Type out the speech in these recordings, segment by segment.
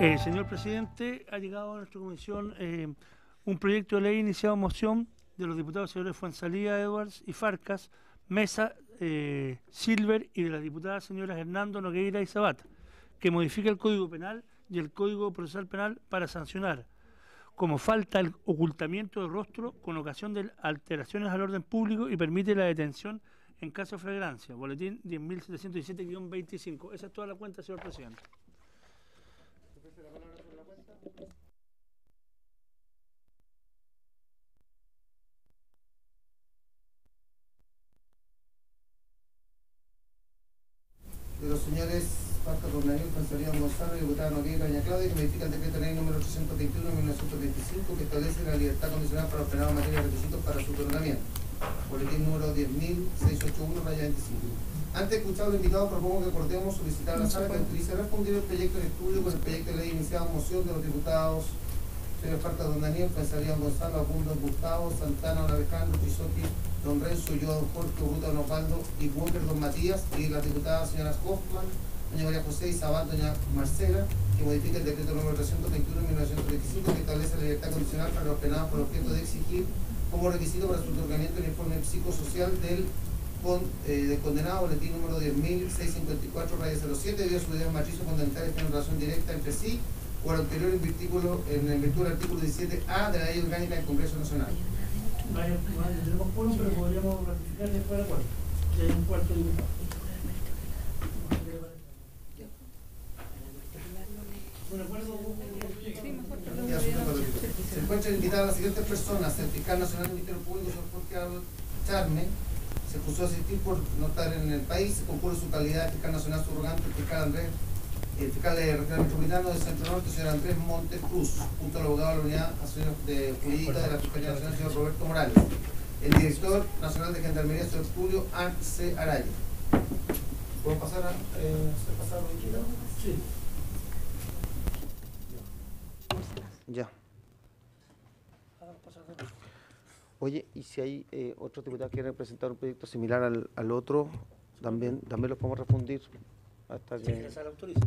Eh, señor presidente, ha llegado a nuestra comisión eh, un proyecto de ley iniciado en moción de los diputados señores Fuensalía, Edwards y Farcas, Mesa, eh, Silver y de las diputadas señoras Hernando, Nogueira y Zabata, que modifica el Código Penal y el Código Procesal Penal para sancionar como falta el ocultamiento de rostro con ocasión de alteraciones al orden público y permite la detención en caso de flagrancia. Boletín 10.717-25. Esa es toda la cuenta, señor presidente. De los señores Falta Daniel, Francisco Gonzalo y diputada Nogueira Doña Claudia, que modifica el decreto ley número 821 de 1925 que establece la libertad condicional para los plenados en materia de requisitos para su coronamiento. Boletín número 10.681, raya 25. Antes de escuchar a los invitados, propongo que acordemos solicitar a la sala que autorice a responder el proyecto de estudio con el proyecto de ley iniciado en moción de los diputados señor Falta Don Daniel, Francisco Gonzalo, Abundo, Gustavo, Santana, Alejandro, Chisotti, Don Renzo, yo, Don Jorge, Bruto, Don Osvaldo y Walker, Don Matías y las diputadas señoras Hoffman, doña María José y Sabal, doña Marcela, que modifica el decreto número 321 de 1925 que establece la libertad condicional para los penados por objeto de exigir como requisito para su otorgamiento el informe psicosocial del, eh, del condenado boletín número 10.654, raya 07, debido a su video matrizo fundamental en relación directa entre sí o al anterior en en virtud del artículo 17A de la Ley Orgánica del Congreso Nacional. Vaya, tenemos cuatro, pero podríamos ratificar después de acuerdo. Si hay un cuarto diputado. Un acuerdo Ya, Se encuentran invitadas las siguientes personas, el fiscal nacional del Ministerio Público, señor Jorge Charme, se puso a asistir por no estar en el país, se concurre su calidad de fiscal nacional subrogante, el fiscal Andrés el fiscal de regional metropolitano de Centro Norte, señor Andrés Montes Cruz, junto al abogado de la unidad de jurídica de la Fiscalía Nacional, señor Roberto Morales, el director nacional de Gendarmería, señor Julio Arce Araya. ¿Puedo pasar a eh, pasar a Sí. Ya. Oye, y si hay eh, otros diputados que quieren presentar un proyecto similar al, al otro, también, también los podemos refundir hasta que, si que la sala autoriza.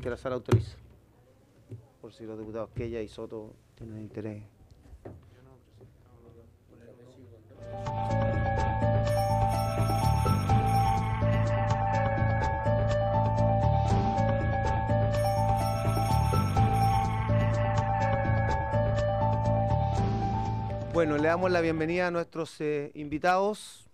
Que la sala autoriza. Por si los diputados que ella y Soto tienen interés. Bueno, le damos la bienvenida a nuestros eh, invitados.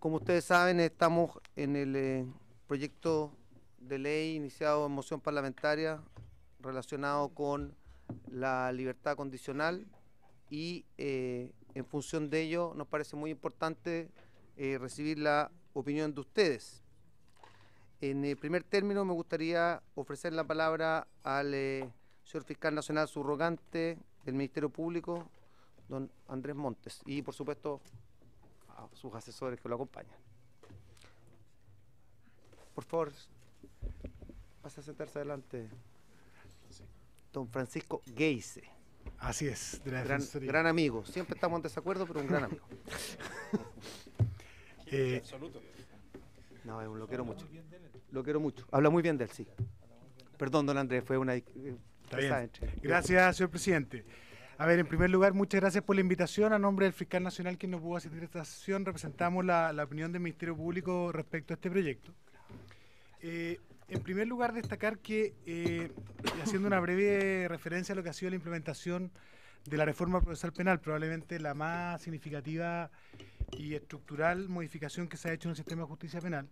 Como ustedes saben, estamos en el eh, proyecto de ley iniciado en moción parlamentaria relacionado con la libertad condicional y eh, en función de ello nos parece muy importante eh, recibir la opinión de ustedes. En el primer término me gustaría ofrecer la palabra al señor fiscal nacional subrogante del Ministerio Público, don Andrés Montes, y por supuesto sus asesores que lo acompañan. Por favor, pase a sentarse adelante. Don Francisco Geise. Así es, gran, gran, amigo. Siempre estamos en desacuerdo, pero un gran amigo. eh, no, lo quiero mucho. Lo quiero mucho. Habla muy bien de él, sí. Perdón, don Andrés, fue una... Eh, Gracias, señor presidente. A ver, en primer lugar, muchas gracias por la invitación. A nombre del fiscal nacional que nos pudo asistir a esta sesión, representamos la, opinión del Ministerio Público respecto a este proyecto. Eh, en primer lugar, destacar que, eh, haciendo una breve referencia a lo que ha sido la implementación de la reforma procesal penal, probablemente la más significativa y estructural modificación que se ha hecho en el sistema de justicia penal,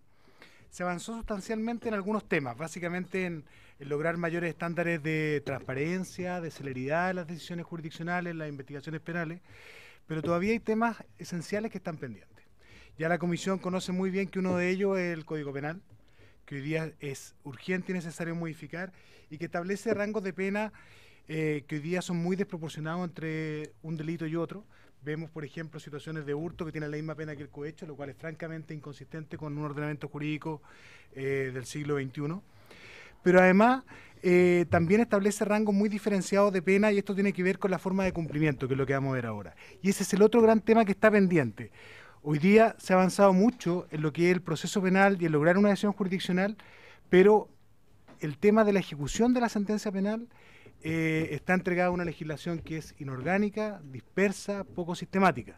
se avanzó sustancialmente en algunos temas, básicamente en, lograr mayores estándares de transparencia, de celeridad en las decisiones jurisdiccionales, en las investigaciones penales, pero todavía hay temas esenciales que están pendientes. Ya la Comisión conoce muy bien que uno de ellos es el Código Penal, que hoy día es urgente y necesario modificar y que establece rangos de pena eh, que hoy día son muy desproporcionados entre un delito y otro, Vemos, por ejemplo, situaciones de hurto que tienen la misma pena que el cohecho, lo cual es francamente inconsistente con un ordenamiento jurídico eh, del siglo XXI. Pero además eh, también establece rangos muy diferenciados de pena y esto tiene que ver con la forma de cumplimiento, que es lo que vamos a ver ahora. Y ese es el otro gran tema que está pendiente. Hoy día se ha avanzado mucho en lo que es el proceso penal y en lograr una decisión jurisdiccional, pero el tema de la ejecución de la sentencia penal eh, está entregada una legislación que es inorgánica, dispersa, poco sistemática.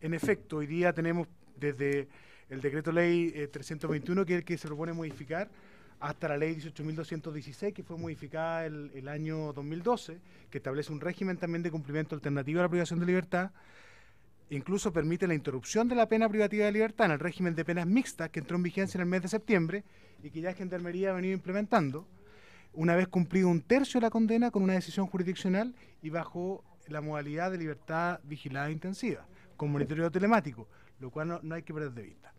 En efecto, hoy día tenemos desde el decreto ley 321, que es el que se propone modificar, hasta la ley 18.216, que fue modificada el, el, año 2012, que establece un régimen también de cumplimiento alternativo a la privación de libertad, incluso permite la interrupción de la pena privativa de libertad en el régimen de penas mixtas que entró en vigencia en el mes de septiembre y que ya Gendarmería ha venido implementando, una vez cumplido un tercio de la condena con una decisión jurisdiccional y bajo la modalidad de libertad vigilada intensiva, con monitoreo telemático, lo cual no, no hay que perder de vista.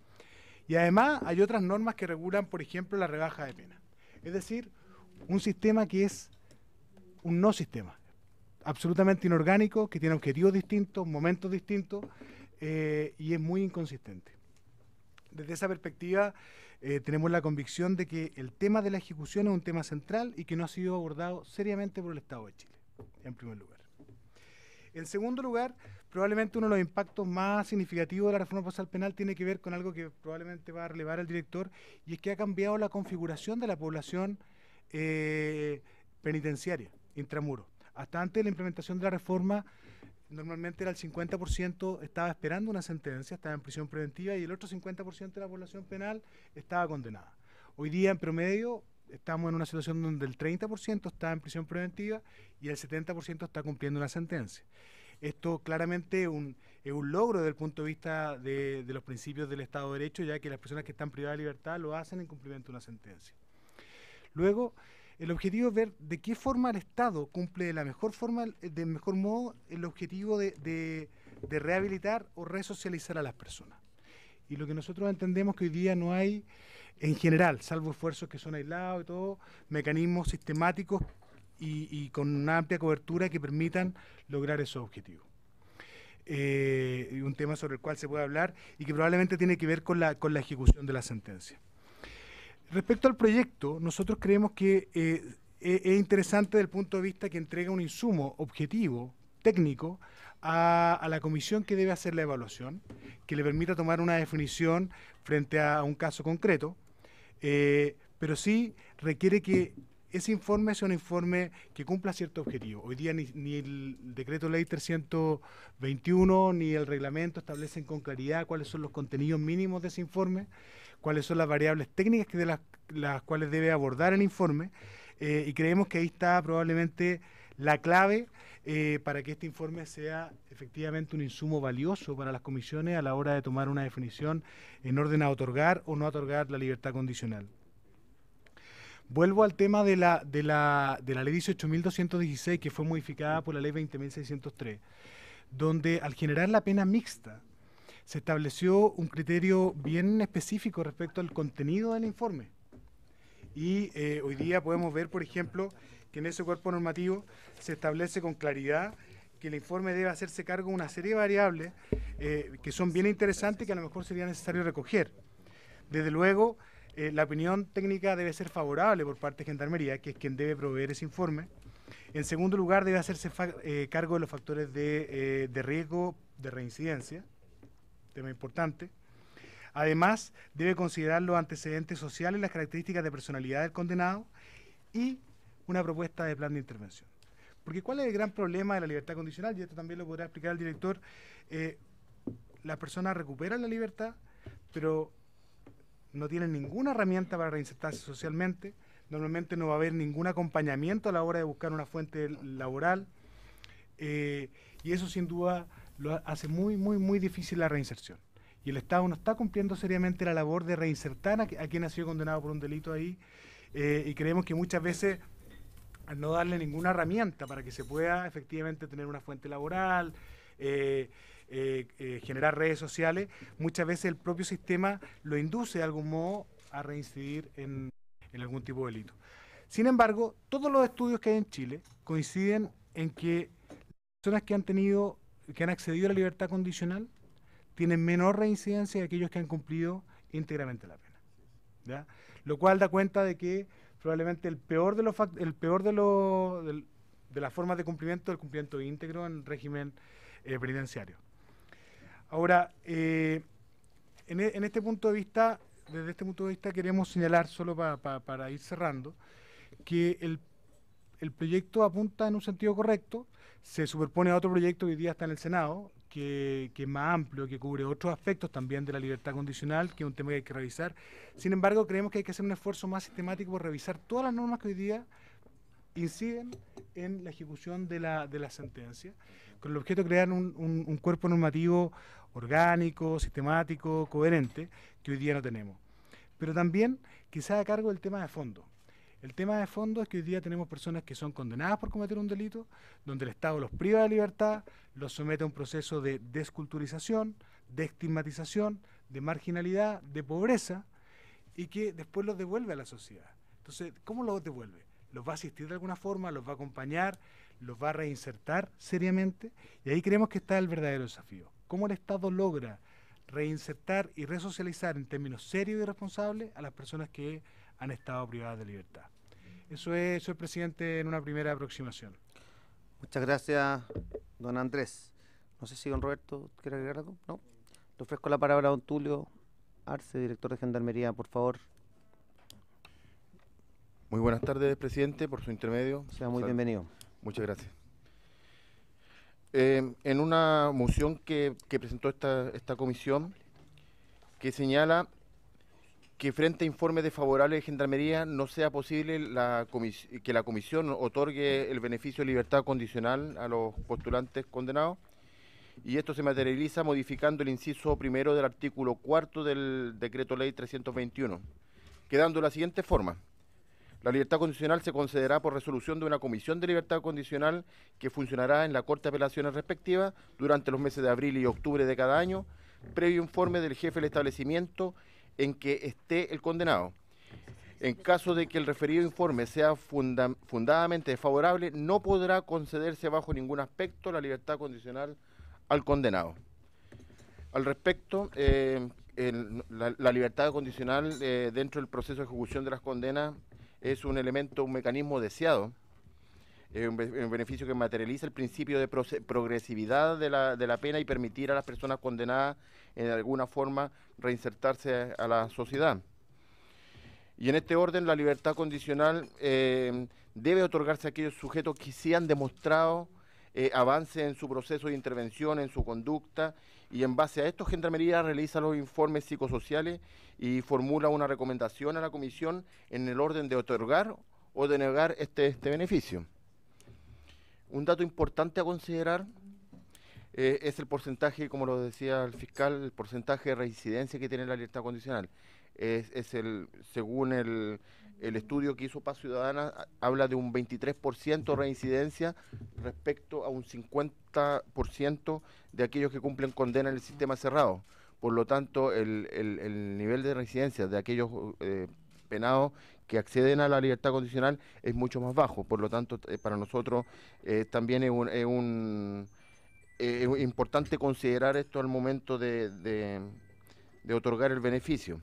Y además hay otras normas que regulan, por ejemplo, la rebaja de pena. Es decir, un sistema que es un no sistema, absolutamente inorgánico, que tiene objetivos distintos, momentos distintos eh, y es muy inconsistente. Desde esa perspectiva, eh, tenemos la convicción de que el tema de la ejecución es un tema central y que no ha sido abordado seriamente por el Estado de Chile, en primer lugar. En segundo lugar, probablemente uno de los impactos más significativos de la reforma procesal penal tiene que ver con algo que probablemente va a relevar el director, y es que ha cambiado la configuración de la población eh, penitenciaria, intramuro. Hasta antes de la implementación de la reforma, normalmente era el 50% estaba esperando una sentencia, estaba en prisión preventiva y el otro 50% de la población penal estaba condenada. Hoy día, en promedio, estamos en una situación donde el 30% está en prisión preventiva y el 70% está cumpliendo una sentencia. Esto claramente es un, logro desde el punto de vista de, de los principios del Estado de Derecho, ya que las personas que están privadas de libertad lo hacen en cumplimiento de una sentencia. Luego, el objetivo es ver de qué forma el Estado cumple de la mejor forma, de mejor modo, el objetivo de, rehabilitar o resocializar a las personas. Y lo que nosotros entendemos que hoy día no hay, en general, salvo esfuerzos que son aislados y todo, mecanismos sistemáticos y, y con una amplia cobertura que permitan lograr esos objetivos. Eh, un tema sobre el cual se puede hablar y que probablemente tiene que ver con la, con la ejecución de la sentencia. Respecto al proyecto, nosotros creemos que eh, es interesante desde el punto de vista que entrega un insumo objetivo, técnico, a, la comisión que debe hacer la evaluación, que le permita tomar una definición frente a, a un caso concreto, eh, pero sí requiere que ese informe sea un informe que cumpla cierto objetivo. Hoy día ni, el decreto ley 321 ni el reglamento establecen con claridad cuáles son los contenidos mínimos de ese informe cuáles son las variables técnicas que de las, las cuales debe abordar el informe eh, y creemos que ahí está probablemente la clave eh, para que este informe sea efectivamente un insumo valioso para las comisiones a la hora de tomar una definición en orden a otorgar o no otorgar la libertad condicional. Vuelvo al tema de la, de la, de la ley 18.216 que fue modificada por la ley 20.603, donde al generar la pena mixta, se estableció un criterio bien específico respecto al contenido del informe. Y eh, hoy día podemos ver, por ejemplo, que en ese cuerpo normativo se establece con claridad que el informe debe hacerse cargo de una serie de variables eh, que son bien interesantes y que a lo mejor sería necesario recoger. Desde luego, eh, la opinión técnica debe ser favorable por parte de Gendarmería, que es quien debe proveer ese informe. En segundo lugar, debe hacerse eh, cargo de los factores de, eh, de riesgo de reincidencia, tema importante. Además, debe considerar los antecedentes sociales, las características de personalidad del condenado y una propuesta de plan de intervención. Porque ¿cuál es el gran problema de la libertad condicional? Y esto también lo podrá explicar el director. Las personas recuperan la libertad, pero no tienen ninguna herramienta para reinsertarse socialmente. Normalmente no va a haber ningún acompañamiento a la hora de buscar una fuente laboral. Eh, y eso sin duda lo hace muy, muy, muy difícil la reinserción. Y el Estado no está cumpliendo seriamente la labor de reinsertar a, quien ha sido condenado por un delito ahí. Eh, y creemos que muchas veces, al no darle ninguna herramienta para que se pueda efectivamente tener una fuente laboral, eh, eh, eh, generar redes sociales, muchas veces el propio sistema lo induce de algún modo a reincidir en, algún tipo de delito. Sin embargo, todos los estudios que hay en Chile coinciden en que las personas que han tenido que han accedido a la libertad condicional tienen menor reincidencia que aquellos que han cumplido íntegramente la pena. ¿ya? Lo cual da cuenta de que probablemente el peor de los el peor de los de, las formas de cumplimiento el cumplimiento íntegro en régimen eh, penitenciario. Ahora, eh, en, en, este punto de vista, desde este punto de vista queremos señalar, solo para ir cerrando, que el, el proyecto apunta en un sentido correcto, se superpone a otro proyecto que hoy día está en el Senado, que, es más amplio, que cubre otros aspectos también de la libertad condicional, que es un tema que hay que revisar. Sin embargo, creemos que hay que hacer un esfuerzo más sistemático por revisar todas las normas que hoy día inciden en la ejecución de la, de la sentencia, con el objeto de crear un, un, cuerpo normativo orgánico, sistemático, coherente, que hoy día no tenemos. Pero también se haga cargo del tema de fondo. El tema de fondo es que hoy día tenemos personas que son condenadas por cometer un delito, donde el Estado los priva de libertad, los somete a un proceso de desculturización, de estigmatización, de marginalidad, de pobreza, y que después los devuelve a la sociedad. Entonces, ¿cómo los devuelve? ¿Los va a asistir de alguna forma? ¿Los va a acompañar? ¿Los va a reinsertar seriamente? Y ahí creemos que está el verdadero desafío. ¿Cómo el Estado logra reinsertar y resocializar en términos serios y responsables a las personas que han estado privadas de libertad. Eso es, señor presidente, en una primera aproximación. Muchas gracias, don Andrés. No sé si don Roberto quiere agregar algo. No. Le ofrezco la palabra a don Tulio Arce, director de Gendarmería, por favor. Muy buenas tardes, presidente, por su intermedio. Sea muy bienvenido. Muchas gracias. Eh, en una moción que, presentó esta, esta comisión, que señala que frente a informes desfavorables de Gendarmería no sea posible que la comisión otorgue el beneficio de libertad condicional a los postulantes condenados. Y esto se materializa modificando el inciso primero del artículo cuarto del decreto ley 321, quedando de la siguiente forma. La libertad condicional se concederá por resolución de una comisión de libertad condicional que funcionará en la Corte de Apelaciones respectiva durante los meses de abril y octubre de cada año, previo informe del jefe del establecimiento en que esté el condenado. En caso de que el referido informe sea fundadamente desfavorable, no podrá concederse bajo ningún aspecto la libertad condicional al condenado. Al respecto, eh, la, libertad condicional eh, dentro del proceso de ejecución de las condenas es un elemento, un mecanismo deseado, un, beneficio que materializa el principio de progresividad de la, de la pena y permitir a las personas condenadas en alguna forma reinsertarse a la sociedad. Y en este orden, la libertad condicional eh, debe otorgarse a aquellos sujetos que sí han demostrado eh, avance en su proceso de intervención, en su conducta, y en base a esto, Gendarmería realiza los informes psicosociales y formula una recomendación a la Comisión en el orden de otorgar o de negar este, este beneficio. Un dato importante a considerar eh, es el porcentaje, como lo decía el fiscal, el porcentaje de reincidencia que tiene la libertad condicional. Es, el, según el, estudio que hizo Paz Ciudadana, habla de un 23% de reincidencia respecto a un 50% de aquellos que cumplen condena en el sistema cerrado. Por lo tanto, el, nivel de reincidencia de aquellos eh, penados que acceden a la libertad condicional es mucho más bajo. Por lo tanto, eh, para nosotros también es un eh, es importante considerar esto al momento de, de, otorgar el beneficio.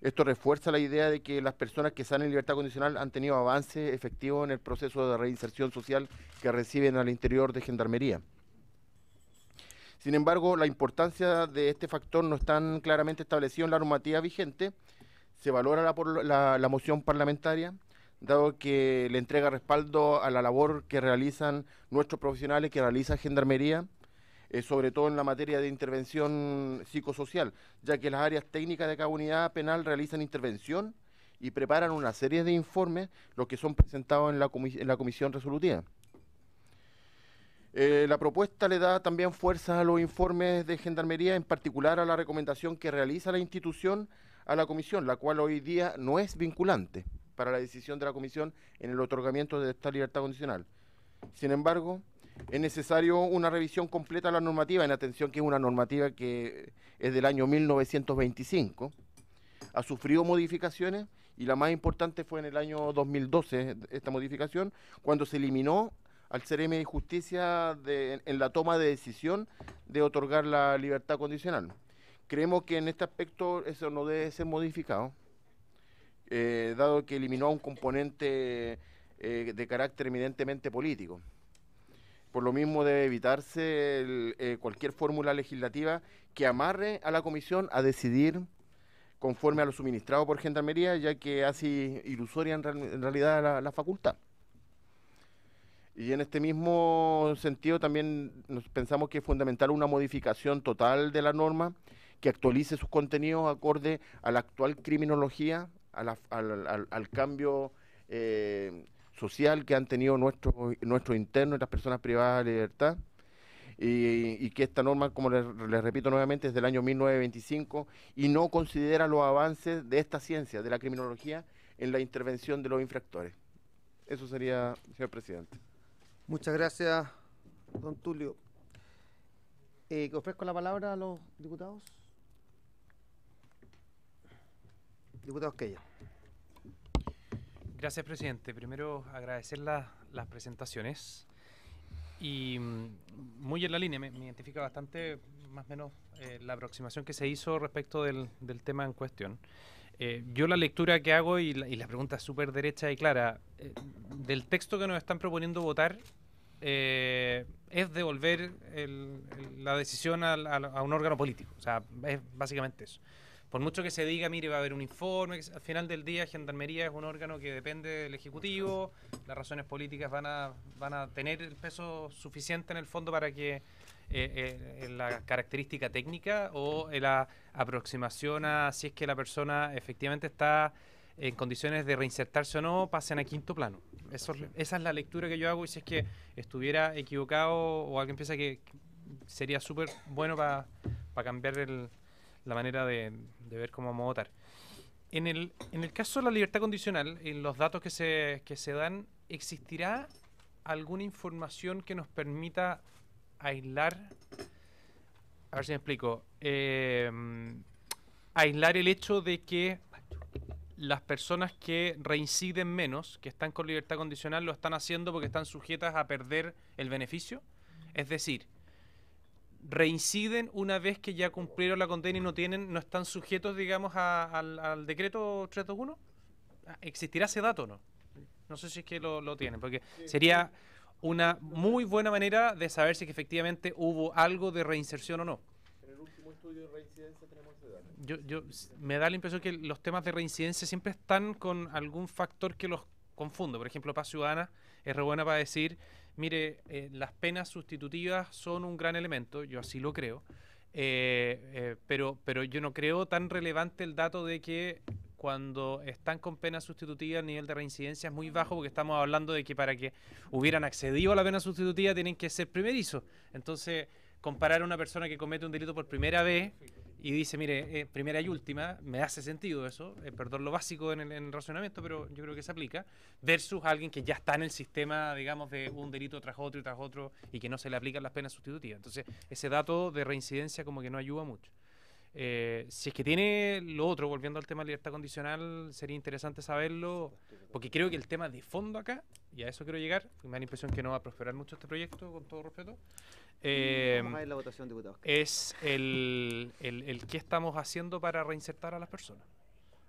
Esto refuerza la idea de que las personas que salen en libertad condicional han tenido avances efectivos en el proceso de reinserción social que reciben al interior de Gendarmería. Sin embargo, la importancia de este factor no está claramente establecido en la normativa vigente. Se valora la, la, la moción parlamentaria, dado que le entrega respaldo a la labor que realizan nuestros profesionales, que realiza Gendarmería, eh, sobre todo en la materia de intervención psicosocial, ya que las áreas técnicas de cada unidad penal realizan intervención y preparan una serie de informes, los que son presentados en la, en la comisión resolutiva. Eh, la propuesta le da también fuerza a los informes de Gendarmería, en particular a la recomendación que realiza la institución a la comisión, la cual hoy día no es vinculante para la decisión de la Comisión en el otorgamiento de esta libertad condicional. Sin embargo, es necesario una revisión completa de la normativa, en atención que es una normativa que es del año 1925, ha sufrido modificaciones y la más importante fue en el año 2012 esta modificación, cuando se eliminó al CRM de Justicia en la toma de decisión de otorgar la libertad condicional. Creemos que en este aspecto eso no debe ser modificado. Eh, dado que eliminó un componente eh, de carácter eminentemente político. Por lo mismo debe evitarse eh, cualquier fórmula legislativa que amarre a la comisión a decidir conforme a lo suministrado por Gendarmería, ya que hace ilusoria en, real- en realidad la, facultad. Y en este mismo sentido también nos pensamos que es fundamental una modificación total de la norma que actualice sus contenidos acorde a la actual criminología, al cambio eh, social que han tenido nuestros nuestros internos y las personas privadas de libertad. Y, que esta norma, como les, repito nuevamente, es del año 1925 y no considera los avances de esta ciencia, de la criminología, en la intervención de los infractores. Eso sería, señor presidente. Muchas gracias, don Tulio. Eh, ofrezco la palabra a los diputados. Diputados Quella. Gracias, presidente. Primero, agradecer la- las presentaciones. Y mm, muy en la línea, me, identifica bastante más o menos eh, la aproximación que se hizo respecto del, tema en cuestión. Eh, yo la lectura que hago y la, y la pregunta súper derecha y clara, eh, del texto que nos están proponiendo votar, eh, es devolver el- la decisión al- a un órgano político. O sea, es básicamente eso. Por mucho que se diga, mire, va a haber un informe, al final del día Gendarmería es un órgano que depende del Ejecutivo, las razones políticas van a, van a tener el peso suficiente en el fondo para que eh, eh, la característica técnica o la aproximación a si es que la persona efectivamente está en condiciones de reinsertarse o no, pasen a quinto plano. Eso, es- esa es la lectura que yo hago y si es que estuviera equivocado o alguien piensa que sería súper bueno para cambiar el, la manera de, ver cómo vamos a votar. En el, en el caso de la libertad condicional, en los datos que se, que se dan, ¿existirá alguna información que nos permita aislar? A ver si me explico. eh, aislar el hecho de que las personas que reinciden menos, que están con libertad condicional, lo están haciendo porque están sujetas a perder el beneficio. Es decir, reinciden una vez que ya cumplieron la condena y no tienen, no están sujetos, digamos, a- al, al decreto 321. Ah, ¿Existirá ese dato o no? No sé si es que lo, lo tienen, porque sería una muy buena manera de saber si que efectivamente hubo algo de reinserción o no. En el último estudio de reincidencia tenemos ese dato. Yo, yo me da la impresión que los temas de reincidencia siempre están con algún factor que los confunde. Por ejemplo, Paz Ciudadana es re buena para decir, mire, eh, las penas sustitutivas son un gran elemento, yo así lo creo, eh, eh, pero, pero yo no creo tan relevante el dato de que cuando están con pena sustitutiva el nivel de reincidencia es muy bajo porque estamos hablando de que para que hubieran accedido a la pena sustitutiva tienen que ser primerizos. Entonces, comparar a una persona que comete un delito por primera vez y dice, mire, eh, primera y última, me hace sentido eso, eh, perdón lo básico en el, en el razonamiento, pero yo creo que se aplica, versus alguien que ya está en el sistema, digamos, de un delito tras otro y tras otro y que no se le aplican las penas sustitutivas. Entonces, ese dato de reincidencia como que no ayuda mucho. Eh, si es que tiene lo otro, volviendo al tema de libertad condicional, sería interesante saberlo, porque creo que el tema de fondo acá, y a eso quiero llegar, me da la impresión que no va a prosperar mucho este proyecto, con todo respeto, eh, Vamos a ver la votación, diputados. es el, el, el qué estamos haciendo para reinsertar a las personas.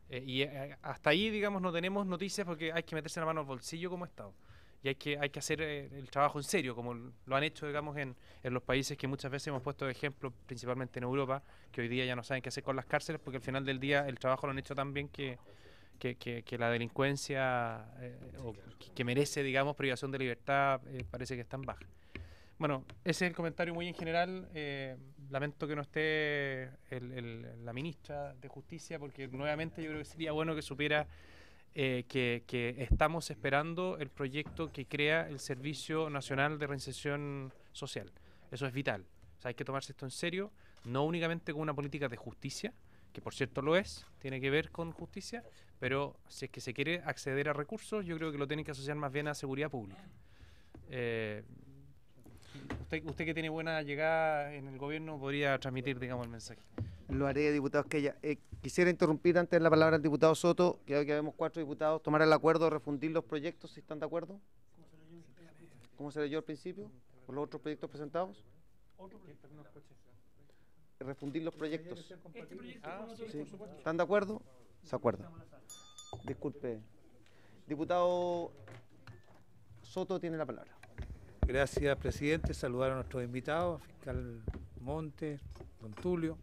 Eh, y eh, hasta ahí, digamos, no tenemos noticias porque hay que meterse la mano al bolsillo como Estado. Y hay que, hay que hacer eh, el trabajo en serio, como lo han hecho, digamos, en, en los países que muchas veces hemos puesto de ejemplo, principalmente en Europa, que hoy día ya no saben qué hacer con las cárceles, porque al final del día el trabajo lo han hecho tan bien que, que, que- que la delincuencia eh, o que, que merece, digamos, privación de libertad eh, parece que es tan baja. Bueno, ese es el comentario muy en general. eh, lamento que no esté el- la ministra de Justicia, porque nuevamente yo creo que sería bueno que supiera eh, que, que estamos esperando el proyecto que crea el Servicio Nacional de Reinserción Social. Eso es vital. O sea, hay que tomarse esto en serio, no únicamente con una política de justicia, que por cierto lo es, tiene que ver con justicia, pero si es que se quiere acceder a recursos, yo creo que lo tienen que asociar más bien a seguridad pública. Eh, usted, que tiene buena llegada en el gobierno podría transmitir, digamos, el mensaje. Lo haré, diputados Quella. Eh, quisiera interrumpir antes la palabra al diputado Soto, que hoy que vemos cuatro diputados, tomar el acuerdo refundir los proyectos, si están de acuerdo. ¿Cómo se leyó al principio? ¿Por los otros proyectos presentados? Refundir los proyectos. Sí. ¿Están de acuerdo? Se acuerdan. Disculpe. Diputado Soto tiene la palabra. Gracias, presidente. Saludar a nuestros invitados, fiscal Montes, don Tulio.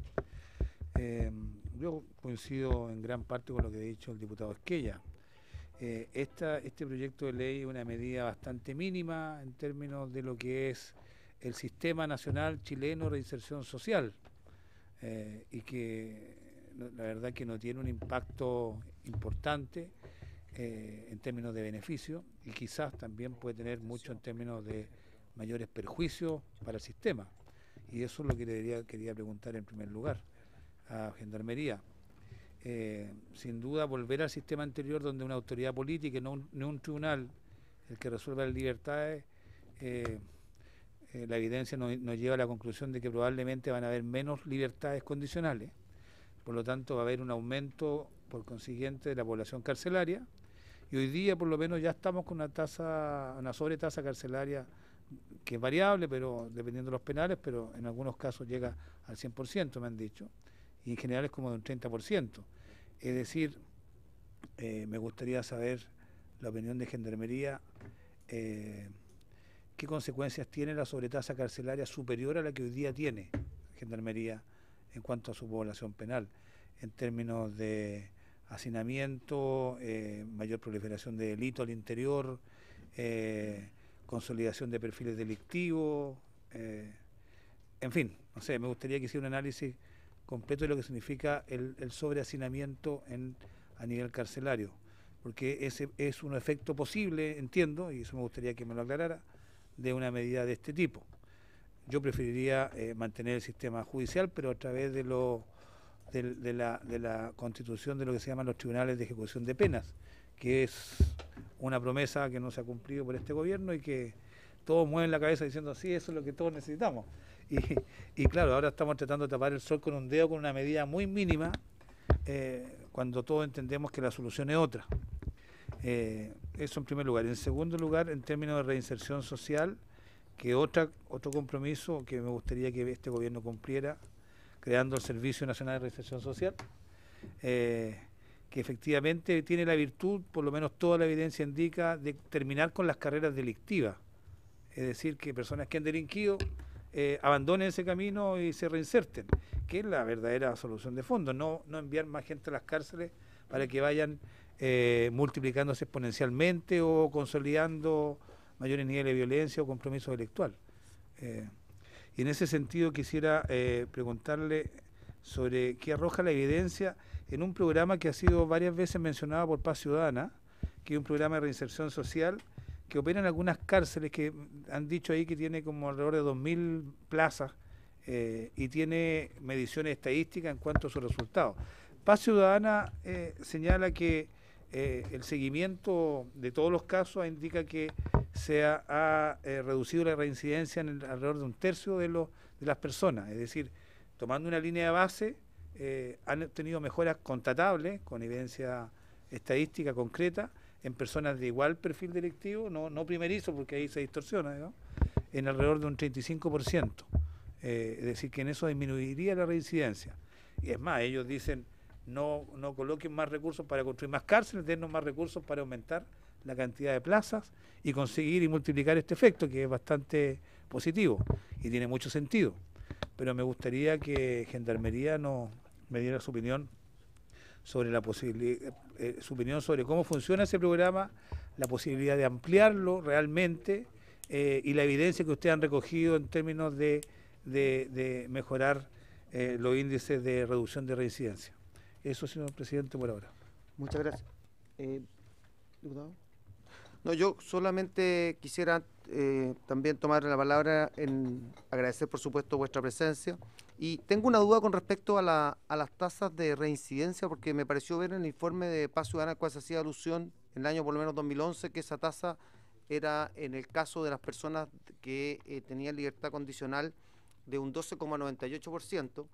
Eh, yo coincido en gran parte con lo que ha dicho el diputado Esquella. Eh, este proyecto de ley es una medida bastante mínima en términos de lo que es el Sistema Nacional Chileno de Reinserción Social eh, y que la verdad que no tiene un impacto importante eh, en términos de beneficio y quizás también puede tener mucho en términos de mayores perjuicios para el sistema. Y eso es lo que le quería preguntar en primer lugar a Gendarmería. Eh, sin duda, volver al sistema anterior donde una autoridad política y no un, un tribunal el que resuelva las libertades, eh, eh, la evidencia nos, lleva a la conclusión de que probablemente van a haber menos libertades condicionales. Por lo tanto, va a haber un aumento, por consiguiente, de la población carcelaria. Y hoy día, por lo menos, ya estamos con una tasa, una sobretasa carcelaria que es variable, pero dependiendo de los penales, pero en algunos casos llega al 100%, me han dicho y en general es como de un 30%. Es decir, eh, me gustaría saber la opinión de Gendarmería, eh, qué consecuencias tiene la sobretasa carcelaria superior a la que hoy día tiene Gendarmería en cuanto a su población penal, en términos de hacinamiento, eh, mayor proliferación de delito al interior, consolidación de perfiles delictivos, en fin, no sé, me gustaría que hiciera un análisis completo de lo que significa el, el sobrehacinamiento en, a nivel carcelario, porque ese es un efecto posible, entiendo, y eso me gustaría que me lo aclarara, de una medida de este tipo. Yo preferiría eh, mantener el sistema judicial, pero a través de, lo, de, la, de la constitución de lo que se llaman los tribunales de ejecución de penas, que es una promesa que no se ha cumplido por este gobierno y que todos mueven la cabeza diciendo, sí, eso es lo que todos necesitamos. Y, claro, ahora estamos tratando de tapar el sol con un dedo con una medida muy mínima, eh, cuando todos entendemos que la solución es otra. Eh, eso en primer lugar. En segundo lugar, en términos de reinserción social, que otra, otro compromiso que me gustaría que este gobierno cumpliera, creando el Servicio Nacional de Reinserción Social, eh, que efectivamente tiene la virtud, por lo menos toda la evidencia indica, de terminar con las carreras delictivas. Es decir, que personas que han delinquido eh, abandonen ese camino y se reinserten, que es la verdadera solución de fondo, no, no enviar más gente a las cárceles para que vayan eh, multiplicándose exponencialmente o consolidando mayores niveles de violencia o compromiso intelectual. Eh, y en ese sentido quisiera preguntarle sobre qué arroja la evidencia en un programa que ha sido varias veces mencionado por Paz Ciudadana, que es un programa de reinserción social que opera en algunas cárceles que han dicho ahí que tiene como alrededor de 2.000 plazas eh, y tiene mediciones estadísticas en cuanto a sus resultados. Paz Ciudadana eh, señala que eh, el seguimiento de todos los casos indica que se ha, reducido la reincidencia en alrededor de un tercio de, los, de las personas, es decir, tomando una línea de base, han tenido mejoras constatables con evidencia estadística concreta en personas de igual perfil delictivo, no, no primerizo porque ahí se distorsiona, en alrededor de un 35%. Eh, es decir, que en eso disminuiría la reincidencia. Y es más, ellos dicen, no, no coloquen más recursos para construir más cárceles, dennos más recursos para aumentar la cantidad de plazas y conseguir y multiplicar este efecto, que es bastante positivo y tiene mucho sentido. Pero me gustaría que Gendarmería no me diera su opinión sobre la posibilidad, eh, su opinión sobre cómo funciona ese programa, la posibilidad de ampliarlo realmente eh, y la evidencia que ustedes han recogido en términos de, de, mejorar eh, los índices de reducción de reincidencia. Eso, señor presidente, por ahora. Muchas gracias. diputado. No, yo solamente quisiera también tomar la palabra en agradecer, por supuesto, vuestra presencia. Y tengo una duda con respecto a, la, a las tasas de reincidencia, porque me pareció ver en el informe de Paz Ciudadana cual se hacía alusión en el año por lo menos 2011 que esa tasa era en el caso de las personas que eh, tenían libertad condicional de un 12,98%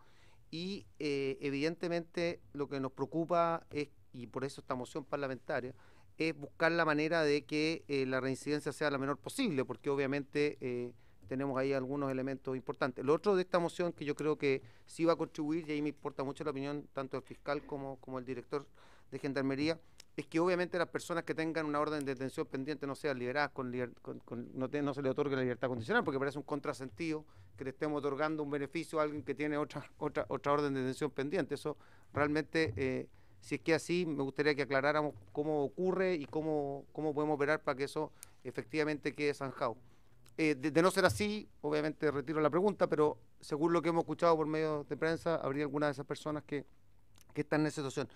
y eh, evidentemente lo que nos preocupa es, y por eso esta moción parlamentaria, es buscar la manera de que eh, la reincidencia sea la menor posible, porque obviamente tenemos ahí algunos elementos importantes. Lo otro de esta moción que yo creo que sí va a contribuir, y ahí me importa mucho la opinión tanto del fiscal como, como el director de Gendarmería, es que obviamente las personas que tengan una orden de detención pendiente no sean liberadas, con, no, se le otorgue la libertad condicional, porque parece un contrasentido que le estemos otorgando un beneficio a alguien que tiene otra, otra, otra orden de detención pendiente. Eso realmente, eh, si es que así, me gustaría que aclaráramos cómo ocurre y cómo, cómo podemos operar para que eso efectivamente quede zanjado. Eh, de, no ser así, obviamente retiro la pregunta, pero según lo que hemos escuchado por medio de prensa, habría alguna de esas personas que, que están en esa situación.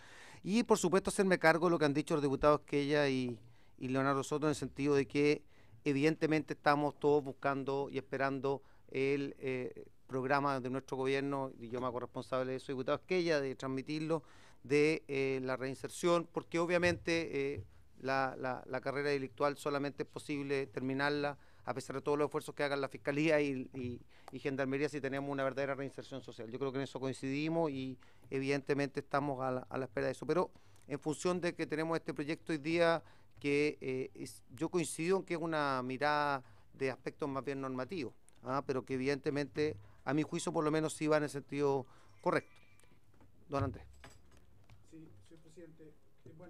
Y por supuesto hacerme cargo de lo que han dicho los diputados Quella y, Leonardo Soto en el sentido de que evidentemente estamos todos buscando y esperando el eh, programa de nuestro gobierno, y yo me hago responsable de eso, diputado Esquella, de transmitirlo, de eh, la reinserción, porque obviamente eh, la, la- carrera delictual solamente es posible terminarla a pesar de todos los esfuerzos que hagan la Fiscalía y, y- y Gendarmería si tenemos una verdadera reinserción social. Yo creo que en eso coincidimos y evidentemente estamos a la, a la espera de eso. Pero en función de que tenemos este proyecto hoy día, que eh, yo coincido en que es una mirada de aspectos más bien normativos, ¿ah? pero que evidentemente, a mi juicio por lo menos sí va en el sentido correcto. Don Andrés.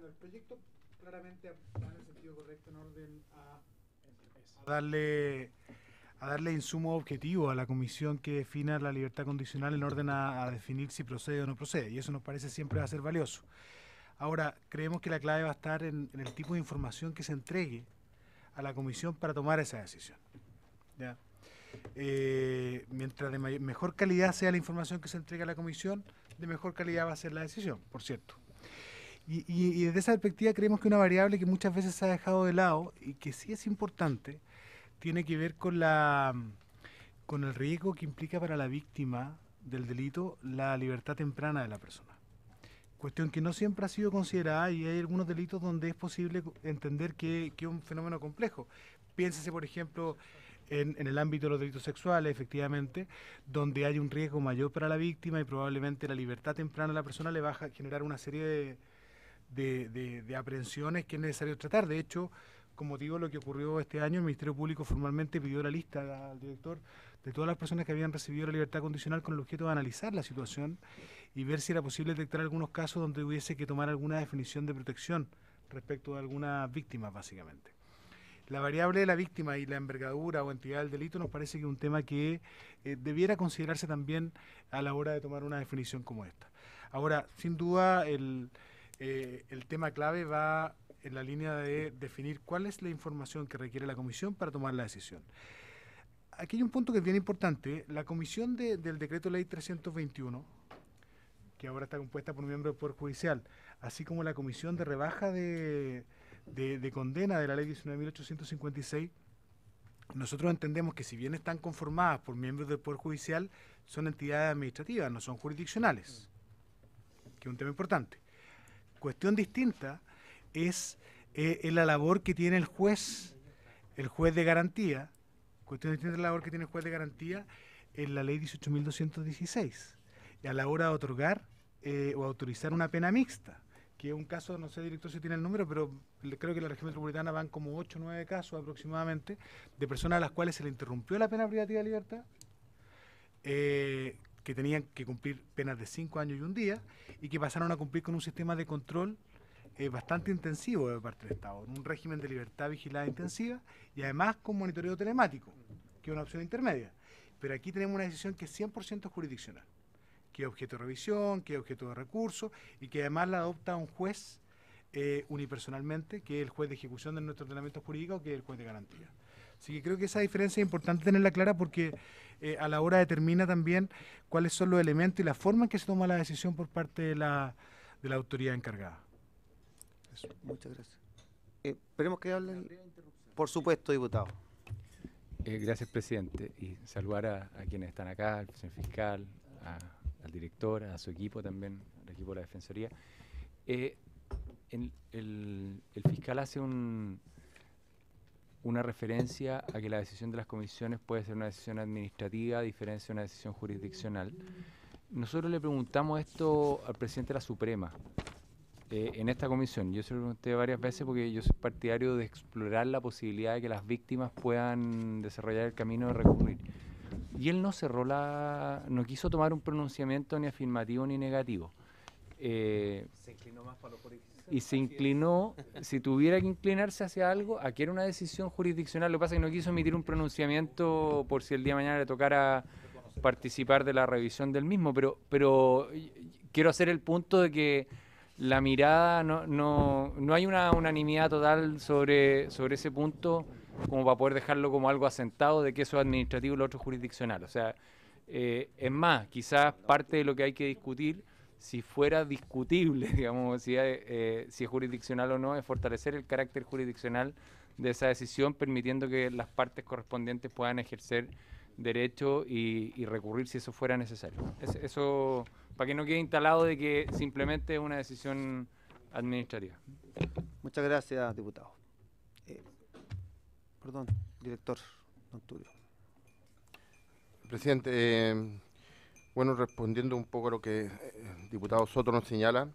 Sí, señor presidente. Eh, Bueno, el proyecto claramente va en el sentido correcto en orden a, darle a darle insumo objetivo a la comisión que defina la libertad condicional en orden a, definir si procede o no procede. Y eso nos parece siempre va a ser valioso. Ahora, creemos que la clave va a estar en, el tipo de información que se entregue a la comisión para tomar esa decisión. ¿ya? Eh, mientras de mejor calidad sea la información que se entrega a la comisión, de mejor calidad va a ser la decisión, por cierto. Y, y- desde esa perspectiva creemos que una variable que muchas veces se ha dejado de lado y que sí es importante, tiene que ver con, la, con el riesgo que implica para la víctima del delito la libertad temprana de la persona. Cuestión que no siempre ha sido considerada y hay algunos delitos donde es posible entender que, es un fenómeno complejo. Piénsese, por ejemplo, en, en el ámbito de los delitos sexuales, efectivamente, donde hay un riesgo mayor para la víctima y probablemente la libertad temprana de la persona le va a generar una serie de, de, aprehensiones que es necesario tratar. De hecho, con motivo de lo que ocurrió este año, el Ministerio Público formalmente pidió la lista al director de todas las personas que habían recibido la libertad condicional con el objeto de analizar la situación y ver si era posible detectar algunos casos donde hubiese que tomar alguna definición de protección respecto de algunas víctimas, básicamente. La variable de la víctima y la envergadura o entidad del delito nos parece que es un tema que eh, debiera considerarse también a la hora de tomar una definición como esta. Ahora, sin duda, el, eh, el tema clave va en la línea de definir cuál es la información que requiere la comisión para tomar la decisión. Aquí hay un punto que es bien importante. La comisión de- del decreto ley 321, que ahora está compuesta por miembros del Poder Judicial, así como la comisión de rebaja de, de- de condena de la ley 19.856, nosotros entendemos que si bien están conformadas por miembros del Poder Judicial, son entidades administrativas, no son jurisdiccionales, que es un tema importante. Cuestión distinta es eh, en la labor que tiene el juez, el juez de garantía, cuestión distinta es la labor que tiene el juez de garantía en la ley 18.216, y a la hora de otorgar eh, o autorizar una pena mixta, que es un caso, no sé director si tiene el número, pero creo que en la región metropolitana van como 8 o 9 casos aproximadamente de personas a las cuales se le interrumpió la pena privativa de libertad, eh, que tenían que cumplir penas de 5 años y un día, y que pasaron a cumplir con un sistema de control eh, bastante intensivo de parte del Estado, un régimen de libertad vigilada intensiva y además con monitoreo telemático, que es una opción intermedia. Pero aquí tenemos una decisión que es 100% jurisdiccional, que es objeto de revisión, que es objeto de recurso y que además la adopta un juez eh, unipersonalmente, que es el juez de ejecución de nuestro ordenamiento jurídico, que es el juez de garantía. Así que creo que esa diferencia es importante tenerla clara porque eh, a la hora determina también cuáles son los elementos y la forma en que se toma la decisión por parte de la, de la autoridad encargada. Muchas gracias. Eh, esperemos que hablen. Por supuesto, diputado. Eh, gracias, presidente. Y saludar a, a quienes están acá, al señor fiscal, a- al director, a su equipo también, al equipo de la Defensoría. Eh, en- el, el fiscal hace un, una referencia a que la decisión de las comisiones puede ser una decisión administrativa a diferencia de una decisión jurisdiccional. Nosotros le preguntamos esto al presidente de la Suprema eh, en esta comisión. Yo se lo pregunté varias veces porque yo soy partidario de explorar la posibilidad de que las víctimas puedan desarrollar el camino de recurrir. Y él no cerró la, no quiso tomar un pronunciamiento ni afirmativo ni negativo. Eh, Se inclinó más para lo jurisdiccional. Y se inclinó, si tuviera que inclinarse hacia algo, a que era una decisión jurisdiccional. Lo que pasa es que no quiso emitir un pronunciamiento por si el día de mañana le tocara participar de la revisión del mismo, pero, pero quiero hacer el punto de que la mirada, no, no, no hay una unanimidad total sobre, sobre ese punto como para poder dejarlo como algo asentado de que eso es administrativo y lo otro jurisdiccional. O sea, eh, es más, quizás parte de lo que hay que discutir, si fuera discutible, digamos, si, eh, si es jurisdiccional o no, es fortalecer el carácter jurisdiccional de esa decisión, permitiendo que las partes correspondientes puedan ejercer derecho y, recurrir si eso fuera necesario. eso, para que no quede instalado de que simplemente es una decisión administrativa. Muchas gracias, diputado. Eh, perdón, director don Presidente, eh, bueno, respondiendo un poco a lo que el eh, diputado Soto nos señala,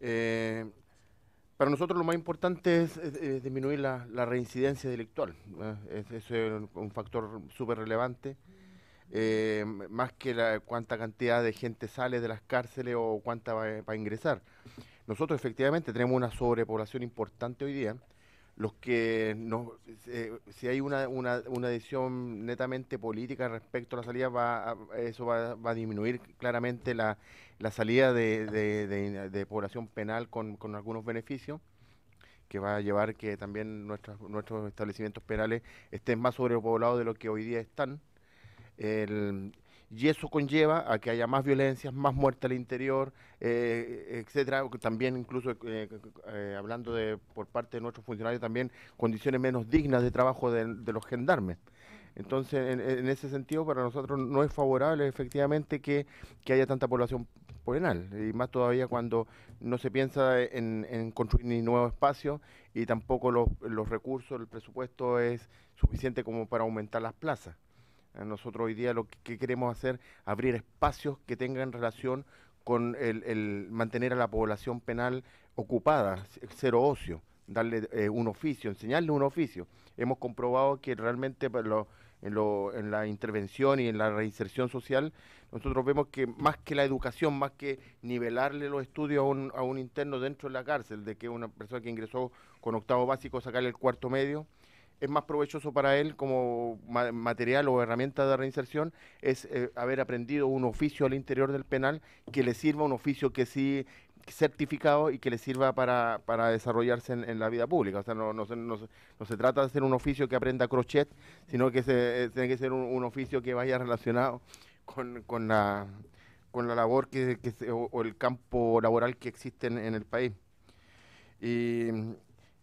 para nosotros lo más importante es, disminuir la, reincidencia delictual. eso es un factor súper relevante. Eh, más que la, cuánta cantidad de gente sale de las cárceles o cuánta va, a ingresar. Nosotros efectivamente tenemos una sobrepoblación importante hoy día. Los que no, si hay una, una, una, decisión netamente política respecto a la salida, va eso va, va, a disminuir claramente la, la salida de, de, población penal con, con, algunos beneficios, que va a llevar que también nuestros, nuestros establecimientos penales estén más sobrepoblados de lo que hoy día están. El, y eso conlleva a que haya más violencias, más muerte al interior, eh, etcétera. También incluso eh, eh, hablando de por parte de nuestros funcionarios también condiciones menos dignas de trabajo de los gendarmes. Entonces, en, ese sentido, para nosotros no es favorable efectivamente que, haya tanta población penal, y más todavía cuando no se piensa en, construir ni nuevos espacios y tampoco los, recursos, el presupuesto es suficiente como para aumentar las plazas. Nosotros hoy día lo que queremos hacer abrir espacios que tengan relación con el, mantener a la población penal ocupada, cero ocio, darle eh, un oficio, enseñarle un oficio. Hemos comprobado que realmente pues, lo, en, la intervención y en la reinserción social, nosotros vemos que más que la educación, más que nivelarle los estudios a un, a un interno dentro de la cárcel, de que una persona que ingresó con octavo básico sacarle el cuarto medio, es más provechoso para él como material o herramienta de reinserción es eh, haber aprendido un oficio al interior del penal que le sirva un oficio que sí certificado y que le sirva para, para desarrollarse en, la vida pública. O sea, no, no, se trata de hacer un oficio que aprenda crochet, sino que se, eh, tiene que ser un, oficio que vaya relacionado con, con, la, con la labor que, que o, el campo laboral que existe en, el país. Y,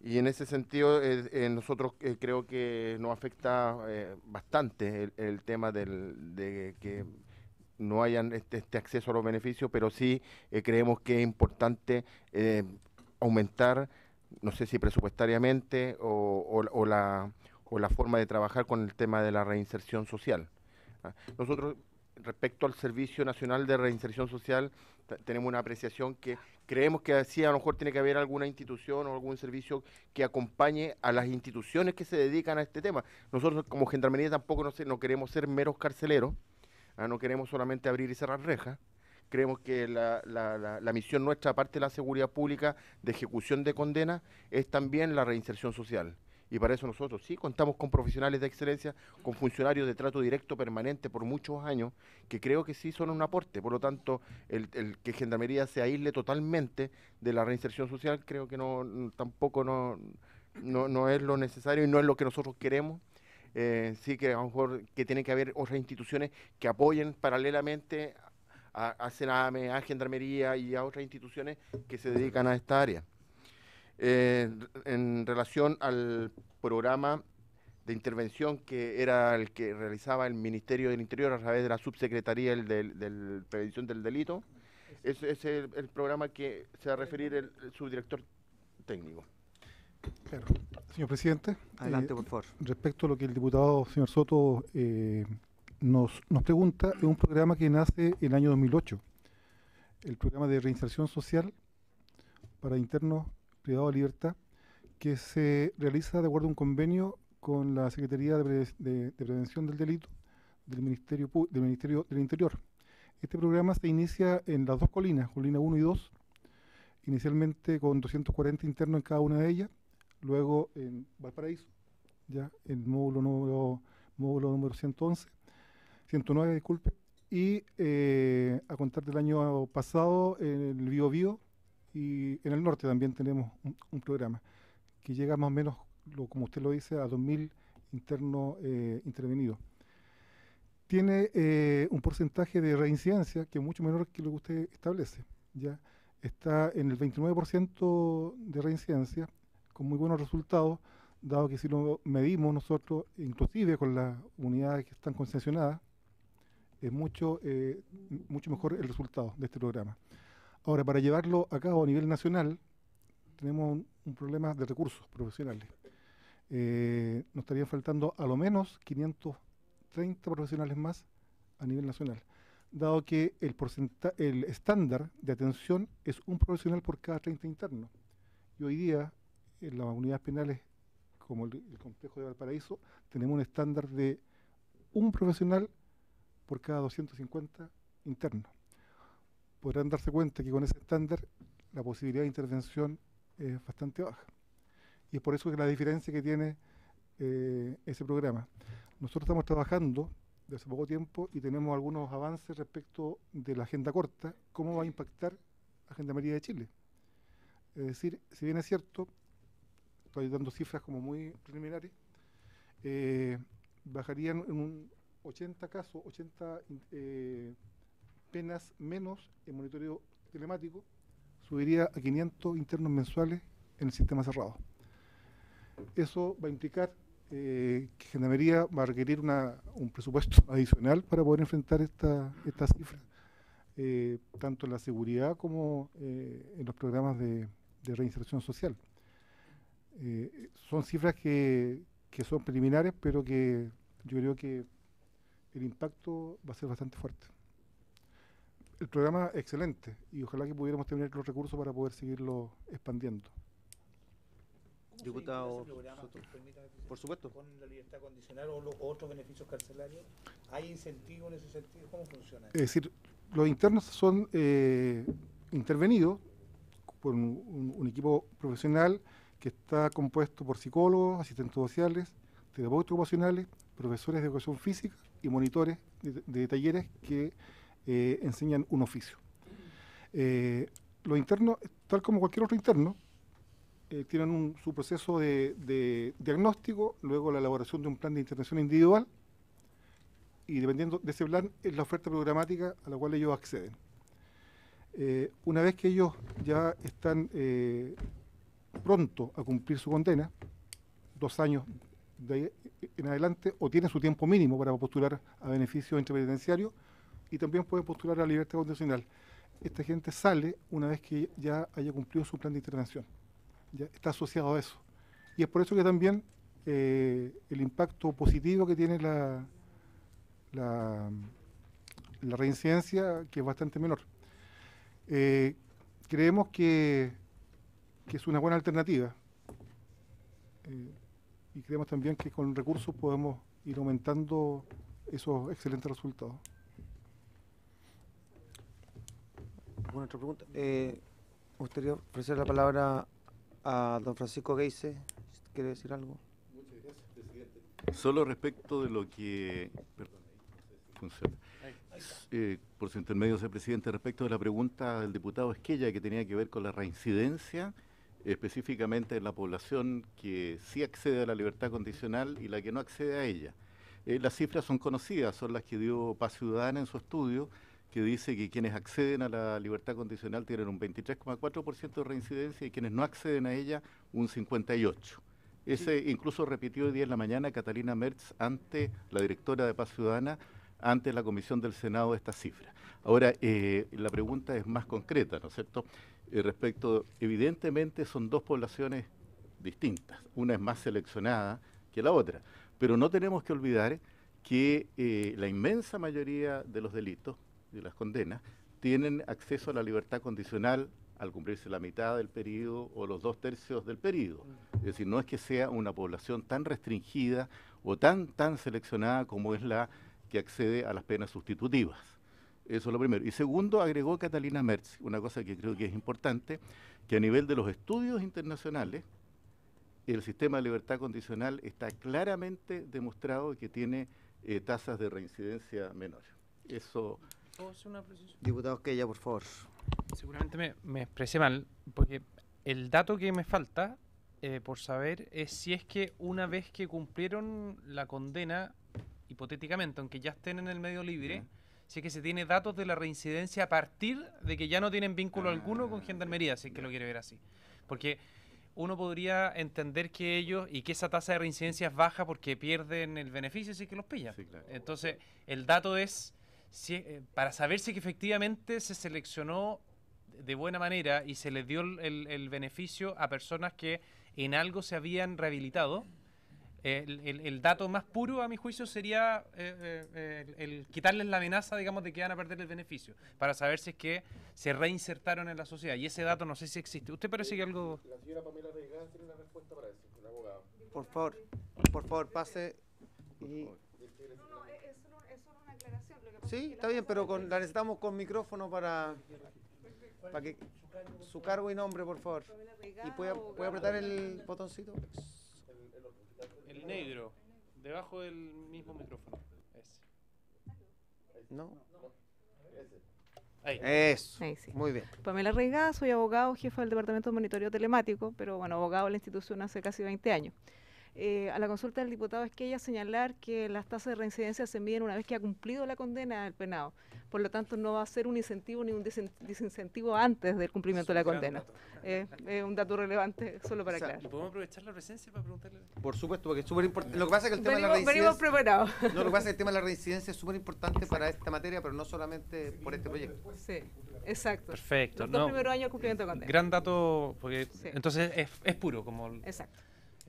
y, en ese sentido, eh, eh, nosotros creo que nos afecta bastante el, tema del, de que no hayan este, este, acceso a los beneficios, pero sí eh, creemos que es importante eh, aumentar, no sé si presupuestariamente o, o, la, o la forma de trabajar con el tema de la reinserción social. ¿ah? Nosotros, respecto al Servicio Nacional de Reinserción Social, tenemos una apreciación que creemos que así a lo mejor tiene que haber alguna institución o algún servicio que acompañe a las instituciones que se dedican a este tema. Nosotros como Gendarmería tampoco no, no queremos ser meros carceleros, Ah, no queremos solamente abrir y cerrar rejas. Creemos que la, la, misión nuestra, aparte de la seguridad pública de ejecución de condena, es también la reinserción social. Y para eso nosotros sí contamos con profesionales de excelencia, con funcionarios de trato directo permanente por muchos años, que creo que sí son un aporte. Por lo tanto, el, que Gendarmería se aísle totalmente de la reinserción social, creo que no tampoco no, no, no es lo necesario y no es lo que nosotros queremos. Eh, sí que a lo mejor que tiene que haber otras instituciones que apoyen paralelamente a, Sename, a Gendarmería y a otras instituciones que se dedican a esta área. Eh, en relación al programa de intervención que era el que realizaba el Ministerio del Interior a través de la Subsecretaría de Prevención del Delito, ese es el, programa que se va a referir el subdirector técnico. Señor presidente. Adelante, por favor. Respecto a lo que el diputado señor Soto eh, nos, nos pregunta, es un programa que nace en el año 2008. El programa de reinserción social para internos privados de libertad, que se realiza de acuerdo a un convenio con la Secretaría de, Prevención del Delito del Ministerio, del Ministerio del Interior. Este programa se inicia en las dos colinas, colina 1 y 2, inicialmente con 240 internos en cada una de ellas, luego en Valparaíso, ya el módulo número, módulo número 111, 109, disculpe. Y eh, a contar del año pasado, en el Bio Bio y en el norte también tenemos un, programa que llega más o menos, como usted lo dice, a 2.000 internos eh, intervenidos. Tiene eh, un porcentaje de reincidencia que es mucho menor que lo que usted establece. ¿ya? Está en el 29% de reincidencia, con muy buenos resultados, dado que si lo medimos nosotros, inclusive con las unidades que están concesionadas, es mucho, eh, mucho mejor el resultado de este programa. Ahora, para llevarlo a cabo a nivel nacional, tenemos un, problema de recursos profesionales. Eh, nos estarían faltando a lo menos 530 profesionales más a nivel nacional, dado que el, estándar de atención es un profesional por cada 30 internos. Y hoy día, en las unidades penales, como el complejo de Valparaíso, tenemos un estándar de un profesional por cada 250 internos. Podrán darse cuenta que con ese estándar la posibilidad de intervención es bastante baja. Y es por eso que la diferencia que tiene eh, ese programa. Nosotros estamos trabajando desde hace poco tiempo y tenemos algunos avances respecto de la agenda corta, cómo va a impactar la Agenda María de Chile. Es decir, si bien es cierto, estoy dando cifras como muy preliminares, eh, bajarían en un 80 casos, 80 eh, penas menos en monitoreo telemático, subiría a 500 internos mensuales en el sistema cerrado. Eso va a implicar eh, que Gendarmería va a requerir una, un presupuesto adicional para poder enfrentar esta, esta cifra, eh, tanto en la seguridad como eh, en los programas de, de reinserción social. Son cifras que, que son preliminares, pero que yo creo que el impacto va a ser bastante fuerte. El programa es excelente y ojalá que pudiéramos tener los recursos para poder seguirlo expandiendo. Diputado Por supuesto. Con la libertad condicional o los otros beneficios carcelarios, ¿hay incentivo en ese sentido? ¿Cómo funciona? Es decir, los internos son eh, intervenidos por un, un- un equipo profesional que está compuesto por psicólogos, asistentes sociales, terapeutas ocupacionales, profesores de educación física y monitores de, de talleres que eh, enseñan un oficio. Eh, los internos, tal como cualquier otro interno, eh, tienen su proceso de, diagnóstico, luego la elaboración de un plan de intervención individual y dependiendo de ese plan es la oferta programática a la cual ellos acceden. Una vez que ellos ya están eh, pronto a cumplir su condena, dos años en adelante, o tienen su tiempo mínimo para postular a beneficio interpenitenciario y también pueden postular a la libertad condicional. Esta gente sale una vez que ya haya cumplido su plan de intervención. Ya está asociado a eso. Y es por eso que también eh, el impacto positivo que tiene la, la, la reincidencia, que es bastante menor. Eh, creemos que, que es una buena alternativa. Eh, y creemos también que con recursos podemos ir aumentando esos excelentes resultados. ¿Alguna otra pregunta? Eh, me gustaría ofrecer la palabra a don Francisco Geise. ¿Quiere decir algo? Solo respecto de lo que... perdón, funciona. Eh, por su intermedio, señor presidente, respecto de la pregunta del diputado Esquella que tenía que ver con la reincidencia, específicamente en la población que sí accede a la libertad condicional y la que no accede a ella. Eh, las cifras son conocidas, son las que dio Paz Ciudadana en su estudio, que dice que quienes acceden a la libertad condicional tienen un 23,4% de reincidencia y quienes no acceden a ella un 58%. Ese incluso repitió hoy día en la mañana Catalina Mertz ante la directora de Paz Ciudadana, ante la Comisión del Senado esta cifra. Ahora, eh, la pregunta es más concreta, ¿no es cierto? Eh, respecto, evidentemente son dos poblaciones distintas, una es más seleccionada que la otra, pero no tenemos que olvidar que eh, la inmensa mayoría de los delitos, las condenas, tienen acceso a la libertad condicional al cumplirse la mitad del periodo o los dos tercios del periodo. Es decir, no es que sea una población tan restringida o tan, tan seleccionada como es la que accede a las penas sustitutivas. Eso es lo primero. Y segundo, agregó Catalina Merz, una cosa que creo que es importante, que a nivel de los estudios internacionales, el sistema de libertad condicional está claramente demostrado que tiene eh, tasas de reincidencia menores. Eso... ¿Puedo hacer una precisión? Diputado Quella, por favor. Seguramente me, me expresé mal, porque el dato que me falta eh, por saber es si es que una vez que cumplieron la condena, hipotéticamente, aunque ya estén en el medio libre, si es que se tiene datos de la reincidencia a partir de que ya no tienen vínculo alguno con Gendarmería, si es que lo quiere ver así. Porque uno podría entender que ellos y que esa tasa de reincidencia es baja porque pierden el beneficio si es que los pillan. Sí, claro. Entonces, el dato es si, eh, para saber si que efectivamente se seleccionó de buena manera y se les dio el, beneficio a personas que en algo se habían rehabilitado. eh, El, el- el dato más puro, a mi juicio, sería eh, eh, el, el quitarles la amenaza, digamos, de que van a perder el beneficio, para saber si es que se reinsertaron en la sociedad. Y ese dato no sé si existe. ¿Usted parece que algo...? La señora Pamela Reigada tiene una respuesta para eso, la abogada. Por favor, por favor, pase. Y... Sí, está bien, pero con, la necesitamos con micrófono para, para que su cargo y nombre, por favor. ¿Y puede, puede apretar el botoncito? El negro, debajo del mismo micrófono. Ese. ¿No? Ahí. Eso. Ahí sí. Muy bien. Pamela Reigada, soy abogado, jefa del Departamento de Monitoreo Telemático, pero bueno, abogado de la institución hace casi 20 años. Eh, a la consulta del diputado es que ella señalar que las tasas de reincidencia se miden una vez que ha cumplido la condena del penado. Por lo tanto, no va a ser un incentivo ni un desincentivo antes del cumplimiento de la condena. Eh, Es un dato relevante solo para O sea, aclarar. ¿Y podemos aprovechar la presencia para preguntarle? Por supuesto, porque es súper importante. Lo que pasa es que el tema Venimos, de la venimos reincidencia... preparados. No, lo que pasa es que el tema de la reincidencia es súper importante para esta materia, pero no solamente por este proyecto. Sí, exacto. Perfecto. Los dos no, primeros años del cumplimiento de condena. Gran dato, porque Sí. entonces es, es puro, como Exacto.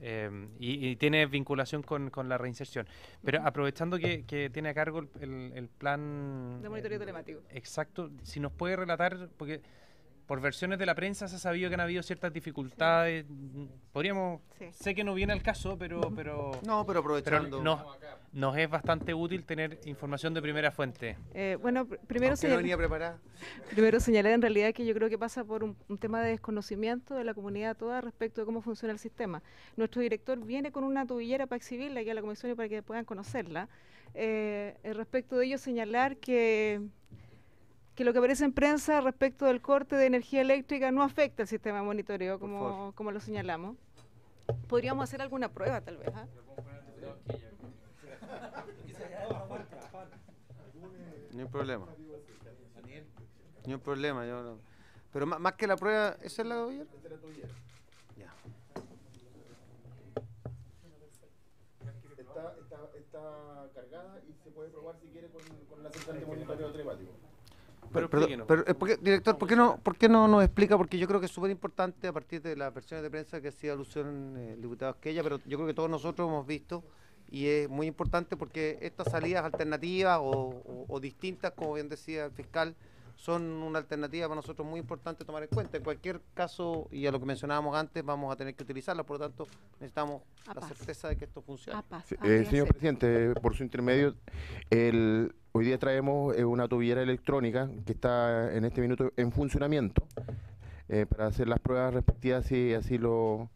Eh, y, y tiene vinculación con, con la reinserción. Pero aprovechando que, que tiene a cargo el, el- el plan De monitoreo eh, telemático. exacto, si nos puede relatar, porque por versiones de la prensa se ha sabido que han habido ciertas dificultades. Podríamos, Sí. sé que no viene al caso, pero pero No, pero pero aprovechando... nos, nos es bastante útil tener información de primera fuente. Eh, bueno, pr- primero aunque no señal- venía preparada. Primero señalar en realidad que yo creo que pasa por un, un tema de desconocimiento de la comunidad toda respecto de cómo funciona el sistema. Nuestro director viene con una tubillera para exhibirla aquí a la comisión y para que puedan conocerla. Eh, eh, respecto de ello señalar que, que lo que aparece en prensa respecto del corte de energía eléctrica no afecta al sistema de monitoreo como, como lo señalamos. Podríamos hacer alguna prueba tal vez. ¿ah? Ni un problema. Ni un problema. Yo no- Pero más, que la prueba, ¿esa es la de Ya. Está, está, está cargada y se puede probar si quiere con, con la central de monitoreo telemático. Pero pero, eh, ¿por qué, director, ¿por qué, no, ¿por qué no nos explica? Porque yo creo que es súper importante a partir de las versiones de prensa que hacía alusión eh, el diputado Esquella, pero yo creo que todos nosotros hemos visto y es muy importante porque estas salidas alternativas o, o- o distintas, como bien decía el fiscal, son una alternativa para nosotros muy importante tomar en cuenta. En cualquier caso, y a lo que mencionábamos antes, vamos a tener que utilizarla, por lo tanto necesitamos A la paz. certeza de que esto funcione. A paz, Sí, eh, señor presidente, por su intermedio, el, hoy día traemos eh, una tubillera electrónica que está en este minuto en funcionamiento eh, para hacer las pruebas respectivas si así lo,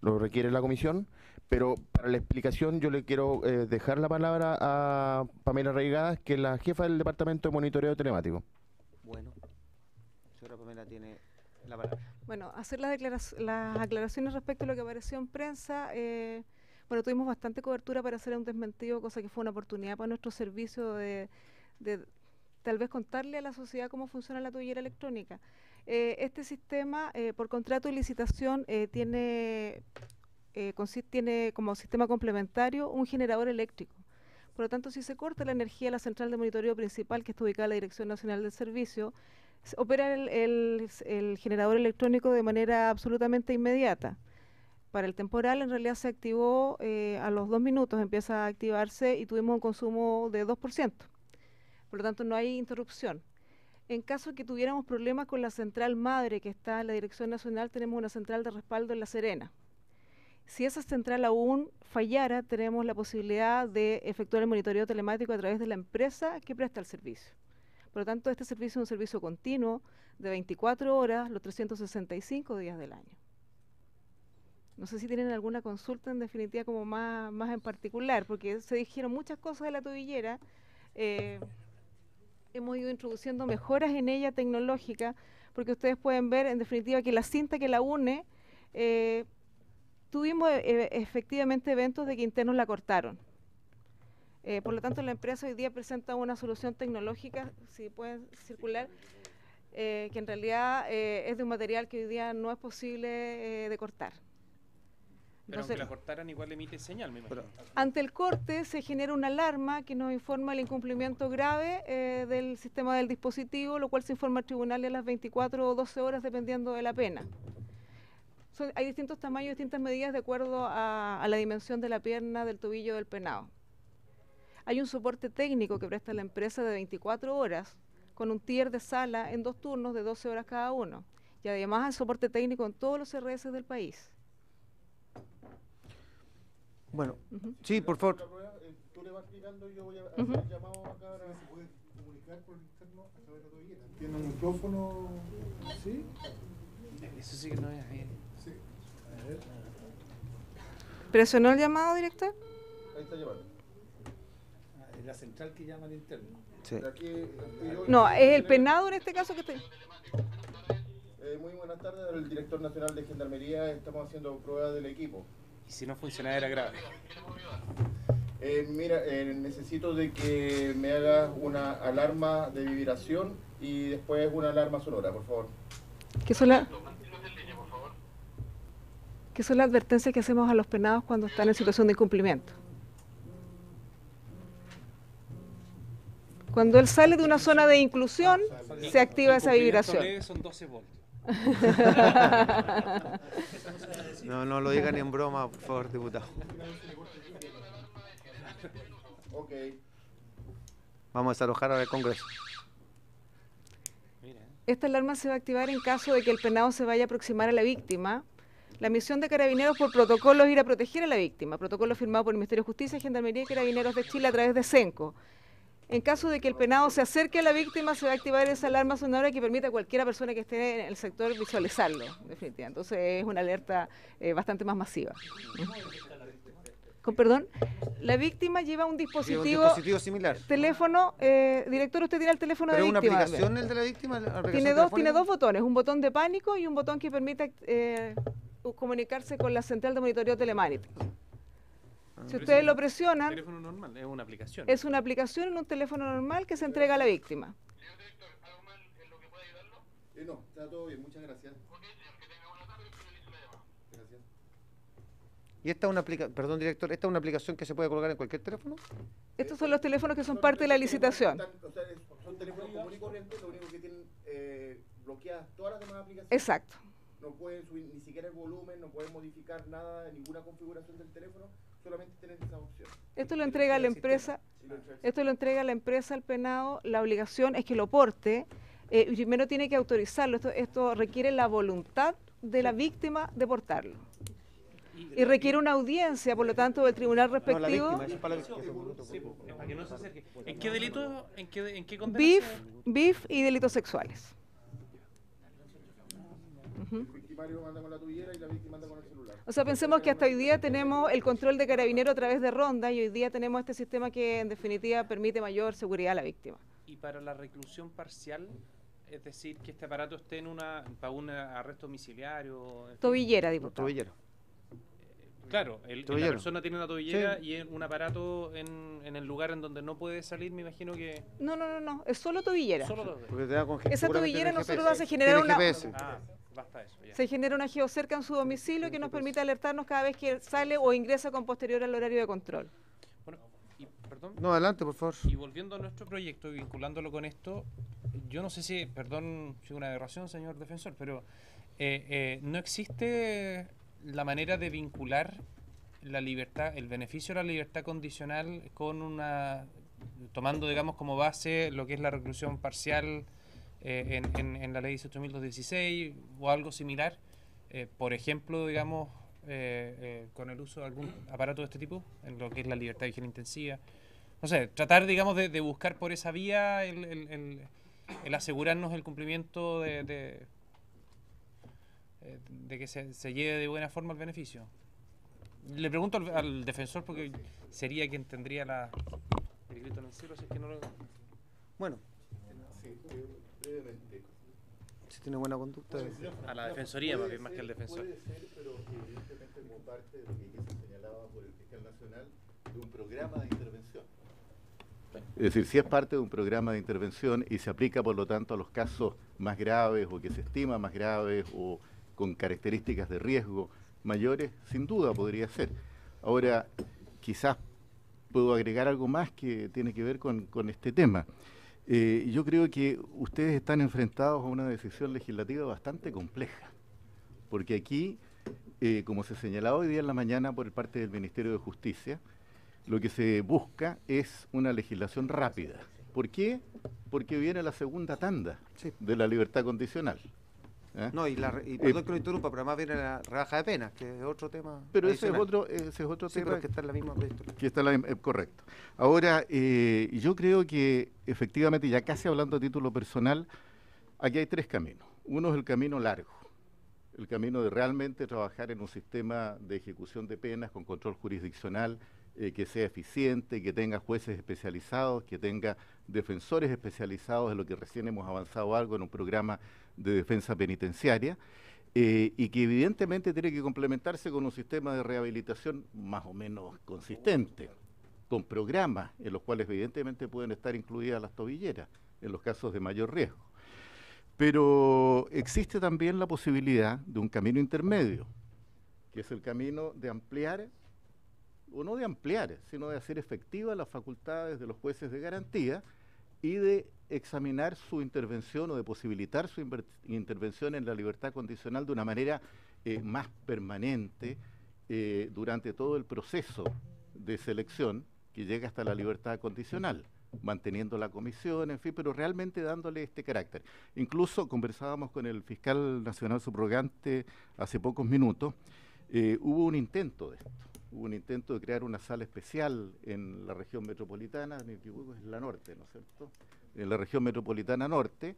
lo requiere la comisión. Pero para la explicación yo le quiero eh, dejar la palabra a Pamela Reigadas, que es la jefa del Departamento de Monitoreo Telemático. Bueno, señora Pamela tiene la palabra. Bueno, hacer las, declaras- las aclaraciones respecto a lo que apareció en prensa. eh, bueno, tuvimos bastante cobertura para hacer un desmentido, cosa que fue una oportunidad para nuestro servicio de, tal vez contarle a la sociedad cómo funciona la tubillera electrónica. Eh, este sistema, eh, por contrato y licitación, tiene, eh, consi- tiene como sistema complementario un generador eléctrico. Por lo tanto, si se corta la energía de la central de monitoreo principal, que está ubicada en la Dirección Nacional del Servicio, opera el generador electrónico de manera absolutamente inmediata. Para el temporal, en realidad se activó eh, a los dos minutos, empieza a activarse y tuvimos un consumo de 2%. Por lo tanto, no hay interrupción. En caso que tuviéramos problemas con la central madre que está en la Dirección Nacional, tenemos una central de respaldo en La Serena. Si esa central aún fallara, tenemos la posibilidad de efectuar el monitoreo telemático a través de la empresa que presta el servicio. Por lo tanto, este servicio es un servicio continuo de 24 horas, los 365 días del año. No sé si tienen alguna consulta en definitiva como más, más en particular, porque se dijeron muchas cosas de la tobillera. eh, hemos ido introduciendo mejoras en ella tecnológicas, porque ustedes pueden ver en definitiva que la cinta que la une, eh, tuvimos eh, efectivamente eventos de que internos la cortaron. Eh, por lo tanto, la empresa hoy día presenta una solución tecnológica, si pueden circular, eh, que en realidad eh, es de un material que hoy día no es posible eh, de cortar. Pero Entonces, aunque la cortaran, igual emite señal, me imagino. ante el corte se genera una alarma que nos informa el incumplimiento grave eh, del sistema del dispositivo, lo cual se informa al tribunal a las 24 o 12 horas dependiendo de la pena. Son- hay distintos tamaños, distintas medidas de acuerdo a, a la dimensión de la pierna, del tobillo del penado. Hay un soporte técnico que presta la empresa de 24 horas con un tier de sala en dos turnos de 12 horas cada uno. Y además hay soporte técnico en todos los RS del país. Bueno, sí, por favor. Tú le vas explicando y yo voy a hacer llamado acá. ¿Se puede comunicar por interno a través de la? ¿Tiene un micrófono? ¿Sí? Eso sí que no es bien. Ver. ¿Presionó el llamado, director? Ahí está llamando. Ah, es la central que llama al interno. Sí. No, es el penado en este caso que estoy. Eh, muy buenas tardes, el director nacional de Gendarmería. Estamos haciendo pruebas del equipo. Y si no funcionara era grave. Eh, mira, eh, necesito de que me hagas una alarma de vibración y después una alarma sonora, por favor. ¿Qué son, la- ¿Qué son las advertencias que hacemos a los penados cuando están en situación de incumplimiento? Cuando él sale de una zona de inclusión, se activa esa vibración. son 12 voltios. No, no lo digan en broma, por favor, diputado. Vamos a desalojar ahora el Congreso. Mira, Esta alarma se va a activar en caso de que el penado se vaya a aproximar a la víctima. La misión de Carabineros por protocolo es ir a proteger a la víctima, protocolo firmado por el Ministerio de Justicia, Gendarmería y Carabineros de Chile a través de CENCO. En caso de que el penado se acerque a la víctima, se va a activar esa alarma sonora que permite a cualquiera persona que esté en el sector visualizarlo, definitivamente. Entonces es una alerta eh, bastante más masiva. Con perdón, la víctima lleva un dispositivo, similar. teléfono, eh, director, usted tiene el teléfono ¿Pero de una víctima. aplicación el de la víctima? la Tiene dos, tiene dos botones, un botón de pánico y un botón que permite eh, comunicarse con la central de monitoreo telemático. Ah, Si ustedes lo presionan, teléfono normal, es una aplicación. es una aplicación en un teléfono normal que se entrega a la víctima. Eh, no, está todo bien, muchas. Gracias. ¿Y esta es una aplicación, perdón director, esta es una aplicación que se puede colocar en cualquier teléfono? Estos son los teléfonos que son parte de la licitación. Están- o sea, es- son teléfonos comunes y corrientes, lo único que tienen eh, bloqueadas todas las demás aplicaciones. Exacto. No pueden subir ni siquiera el volumen, no pueden modificar nada, ninguna configuración del teléfono, solamente tienen esa opción. Esto lo entrega a la empresa, esto lo entrega la empresa al penado, la obligación es que lo porte, eh, y primero tiene que autorizarlo, esto, esto requiere la voluntad de la víctima de portarlo. Y requiere una audiencia, por lo tanto, del tribunal respectivo. ¿En qué delito? ¿En qué, en qué se- BIF y delitos sexuales. O sea, pensemos que hasta hoy día tenemos el control de carabinero a través de ronda y hoy día tenemos este sistema que en definitiva permite mayor seguridad a la víctima. Y para la reclusión parcial, es decir, que este aparato esté en una para un arresto domiciliario. en fin. Tobillera, diputado. tobilleros. Claro, el, la persona tiene una tobillera y un aparato en, en el lugar en donde no puede salir, me imagino que No, no, no, no, es solo tobillera. solo lo Porque te da con Esa tobillera nosotros hace generar una- GPS. Ah, basta eso, ya. Se genera una geocerca en su domicilio que nos permite alertarnos cada vez que sale o ingresa con posterior al horario de control. Bueno, y perdón. No, adelante, por favor. Y volviendo a nuestro proyecto y vinculándolo con esto, yo no sé si, perdón si es una aberración, señor defensor, pero eh, eh, no existe la manera de vincular la libertad, el beneficio de la libertad condicional con una, tomando digamos como base lo que es la reclusión parcial eh, en, en- la ley 18.216 o algo similar, eh, por ejemplo, digamos, eh, eh, con el uso de algún aparato de este tipo, en lo que es la libertad vigil intensiva. No sé, tratar, digamos, de, de buscar por esa vía el, el- el- el asegurarnos el cumplimiento de, de- eh, de que se, se lleve de buena forma el beneficio. Le pregunto al, al defensor porque sería quien tendría la, el grito en el cielo, si es que no lo... Bueno, si tiene buena conducta. A la defensoría más bien, más que al defensor. Puede ser, pero evidentemente como parte de lo que ya se señalaba por el fiscal nacional, de un programa de intervención. Es decir, si es parte de un programa de intervención y se aplica, por lo tanto, a los casos más graves o que se estima más graves o con características de riesgo mayores, sin duda podría ser. Ahora, quizás puedo agregar algo más que tiene que ver con, con este tema. Eh, yo creo que ustedes están enfrentados a una decisión legislativa bastante compleja, porque aquí, eh, como se señalaba hoy día en la mañana por parte del Ministerio de Justicia, lo que se busca es una legislación rápida. ¿Por qué? Porque viene la segunda tanda Sí. de la libertad condicional. ¿Eh? No, y, la, y Eh, perdón que lo interrumpa, pero además viene la rebaja de penas, que es otro tema. Pero ese es otro, ese es otro Sí, tema pero que está en la misma proyecto. que está la- eh, correcto. Ahora, eh, yo creo que efectivamente, ya casi hablando a título personal, aquí hay tres caminos. Uno es el camino largo, el camino de realmente trabajar en un sistema de ejecución de penas con control jurisdiccional eh, que sea eficiente, que tenga jueces especializados, que tenga defensores especializados, en lo que recién hemos avanzado algo en un programa de defensa penitenciaria, eh, y que evidentemente tiene que complementarse con un sistema de rehabilitación más o menos consistente, con programas en los cuales evidentemente pueden estar incluidas las tobilleras en los casos de mayor riesgo. Pero existe también la posibilidad de un camino intermedio, que es el camino de ampliar, o no de ampliar, sino de hacer efectivas las facultades de los jueces de garantía y de examinar su intervención o de posibilitar su intervención en la libertad condicional de una manera eh, más permanente eh, durante todo el proceso de selección que llega hasta la libertad condicional, manteniendo la comisión, en fin, pero realmente dándole este carácter. Incluso conversábamos con el fiscal nacional subrogante hace pocos minutos, eh, hubo un intento de esto, hubo un intento de crear una sala especial en la región metropolitana, me equivoco, es la norte, ¿no es cierto? En la región metropolitana norte,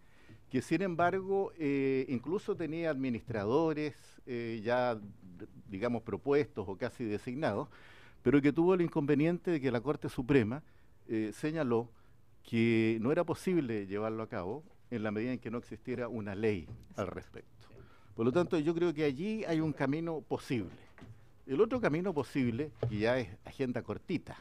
que sin embargo eh, incluso tenía administradores eh, ya, digamos, propuestos o casi designados, pero que tuvo el inconveniente de que la Corte Suprema eh, señaló que no era posible llevarlo a cabo en la medida en que no existiera una ley al respecto. Por lo tanto, yo creo que allí hay un camino posible. El otro camino posible, que ya es agenda cortita,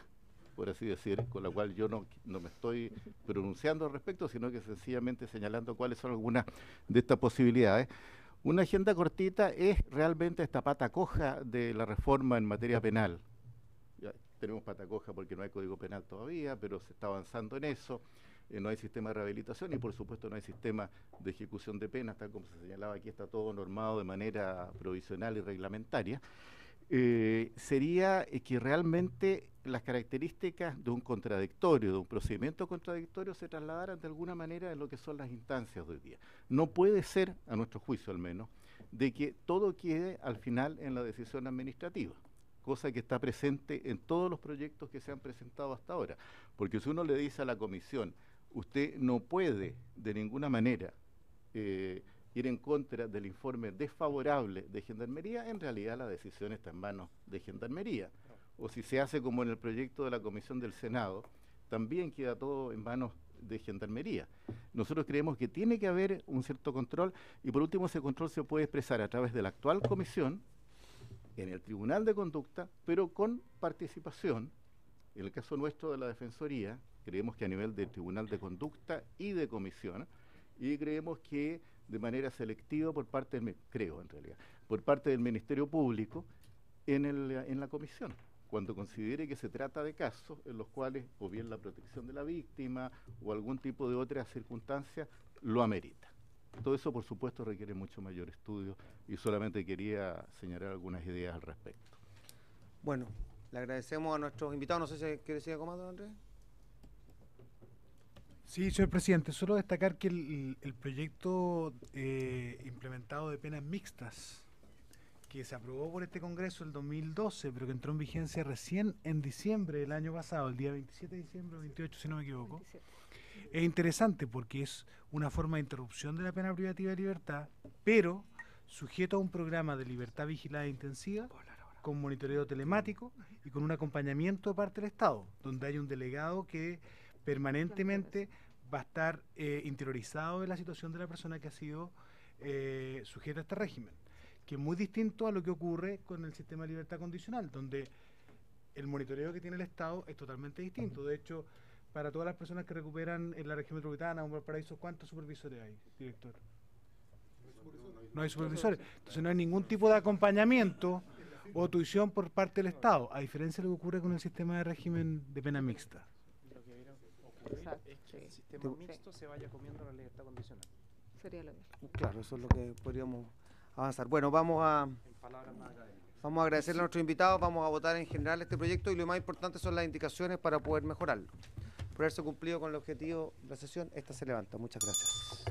por así decir, con la cual yo no, no me estoy pronunciando al respecto, sino que sencillamente señalando cuáles son algunas de estas posibilidades. Una agenda cortita es realmente esta pata coja de la reforma en materia penal. Tenemos pata coja porque no hay código penal todavía, pero se está avanzando en eso. Eh, no hay sistema de rehabilitación y por supuesto no hay sistema de ejecución de penas, tal como se señalaba aquí, está todo normado de manera provisional y reglamentaria. Eh, sería eh, que realmente las características de un contradictorio, de un procedimiento contradictorio, se trasladaran de alguna manera en lo que son las instancias de hoy día. No puede ser, a nuestro juicio al menos, de que todo quede al final en la decisión administrativa, cosa que está presente en todos los proyectos que se han presentado hasta ahora. Porque si uno le dice a la comisión, usted no puede de ninguna manera eh, ir en contra del informe desfavorable de Gendarmería, en realidad la decisión está en manos de Gendarmería. O si se hace como en el proyecto de la Comisión del Senado, también queda todo en manos de Gendarmería. Nosotros creemos que tiene que haber un cierto control y por último ese control se puede expresar a través de la actual comisión, en el Tribunal de Conducta, pero con participación, en el caso nuestro de la Defensoría, creemos que a nivel del Tribunal de Conducta y de comisión, y creemos que de manera selectiva por parte del, creo en realidad, por parte del Ministerio Público en, el, en la comisión, cuando considere que se trata de casos en los cuales o bien la protección de la víctima o algún tipo de otra circunstancia lo amerita. Todo eso, por supuesto, requiere mucho mayor estudio y solamente quería señalar algunas ideas al respecto. Bueno, le agradecemos a nuestros invitados. No sé si quiere decir algo más, don Andrés. Sí, señor presidente, solo destacar que el, el proyecto eh, implementado de penas mixtas, que se aprobó por este Congreso el 2012, pero que entró en vigencia recién en diciembre del año pasado, el día 27 de diciembre o 28, si no me equivoco, 27. es interesante porque es una forma de interrupción de la pena privativa de libertad, pero sujeto a un programa de libertad vigilada intensiva, con monitoreo telemático y con un acompañamiento de parte del Estado, donde hay un delegado que permanentemente va a estar eh, interiorizado de la situación de la persona que ha sido eh, sujeta a este régimen, que es muy distinto a lo que ocurre con el sistema de libertad condicional, donde el monitoreo que tiene el Estado es totalmente distinto. De hecho, para todas las personas que recuperan en la región metropolitana o en Valparaíso, ¿cuántos supervisores hay, director? No hay supervisores. Entonces no hay ningún tipo de acompañamiento o tuición por parte del Estado, a diferencia de lo que ocurre con el sistema de régimen de pena mixta. Lo que debería ocurrir Exacto, es que el sistema Sí. mixto se vaya comiendo la libertad condicional. Sería lo mismo. Claro, eso es lo que podríamos avanzar. Bueno, vamos a, En palabras más académicas. vamos a agradecerle a nuestros invitados, vamos a votar en general este proyecto y lo más importante son las indicaciones para poder mejorarlo. Por haberse cumplido con el objetivo de la sesión, esta se levanta. Muchas gracias.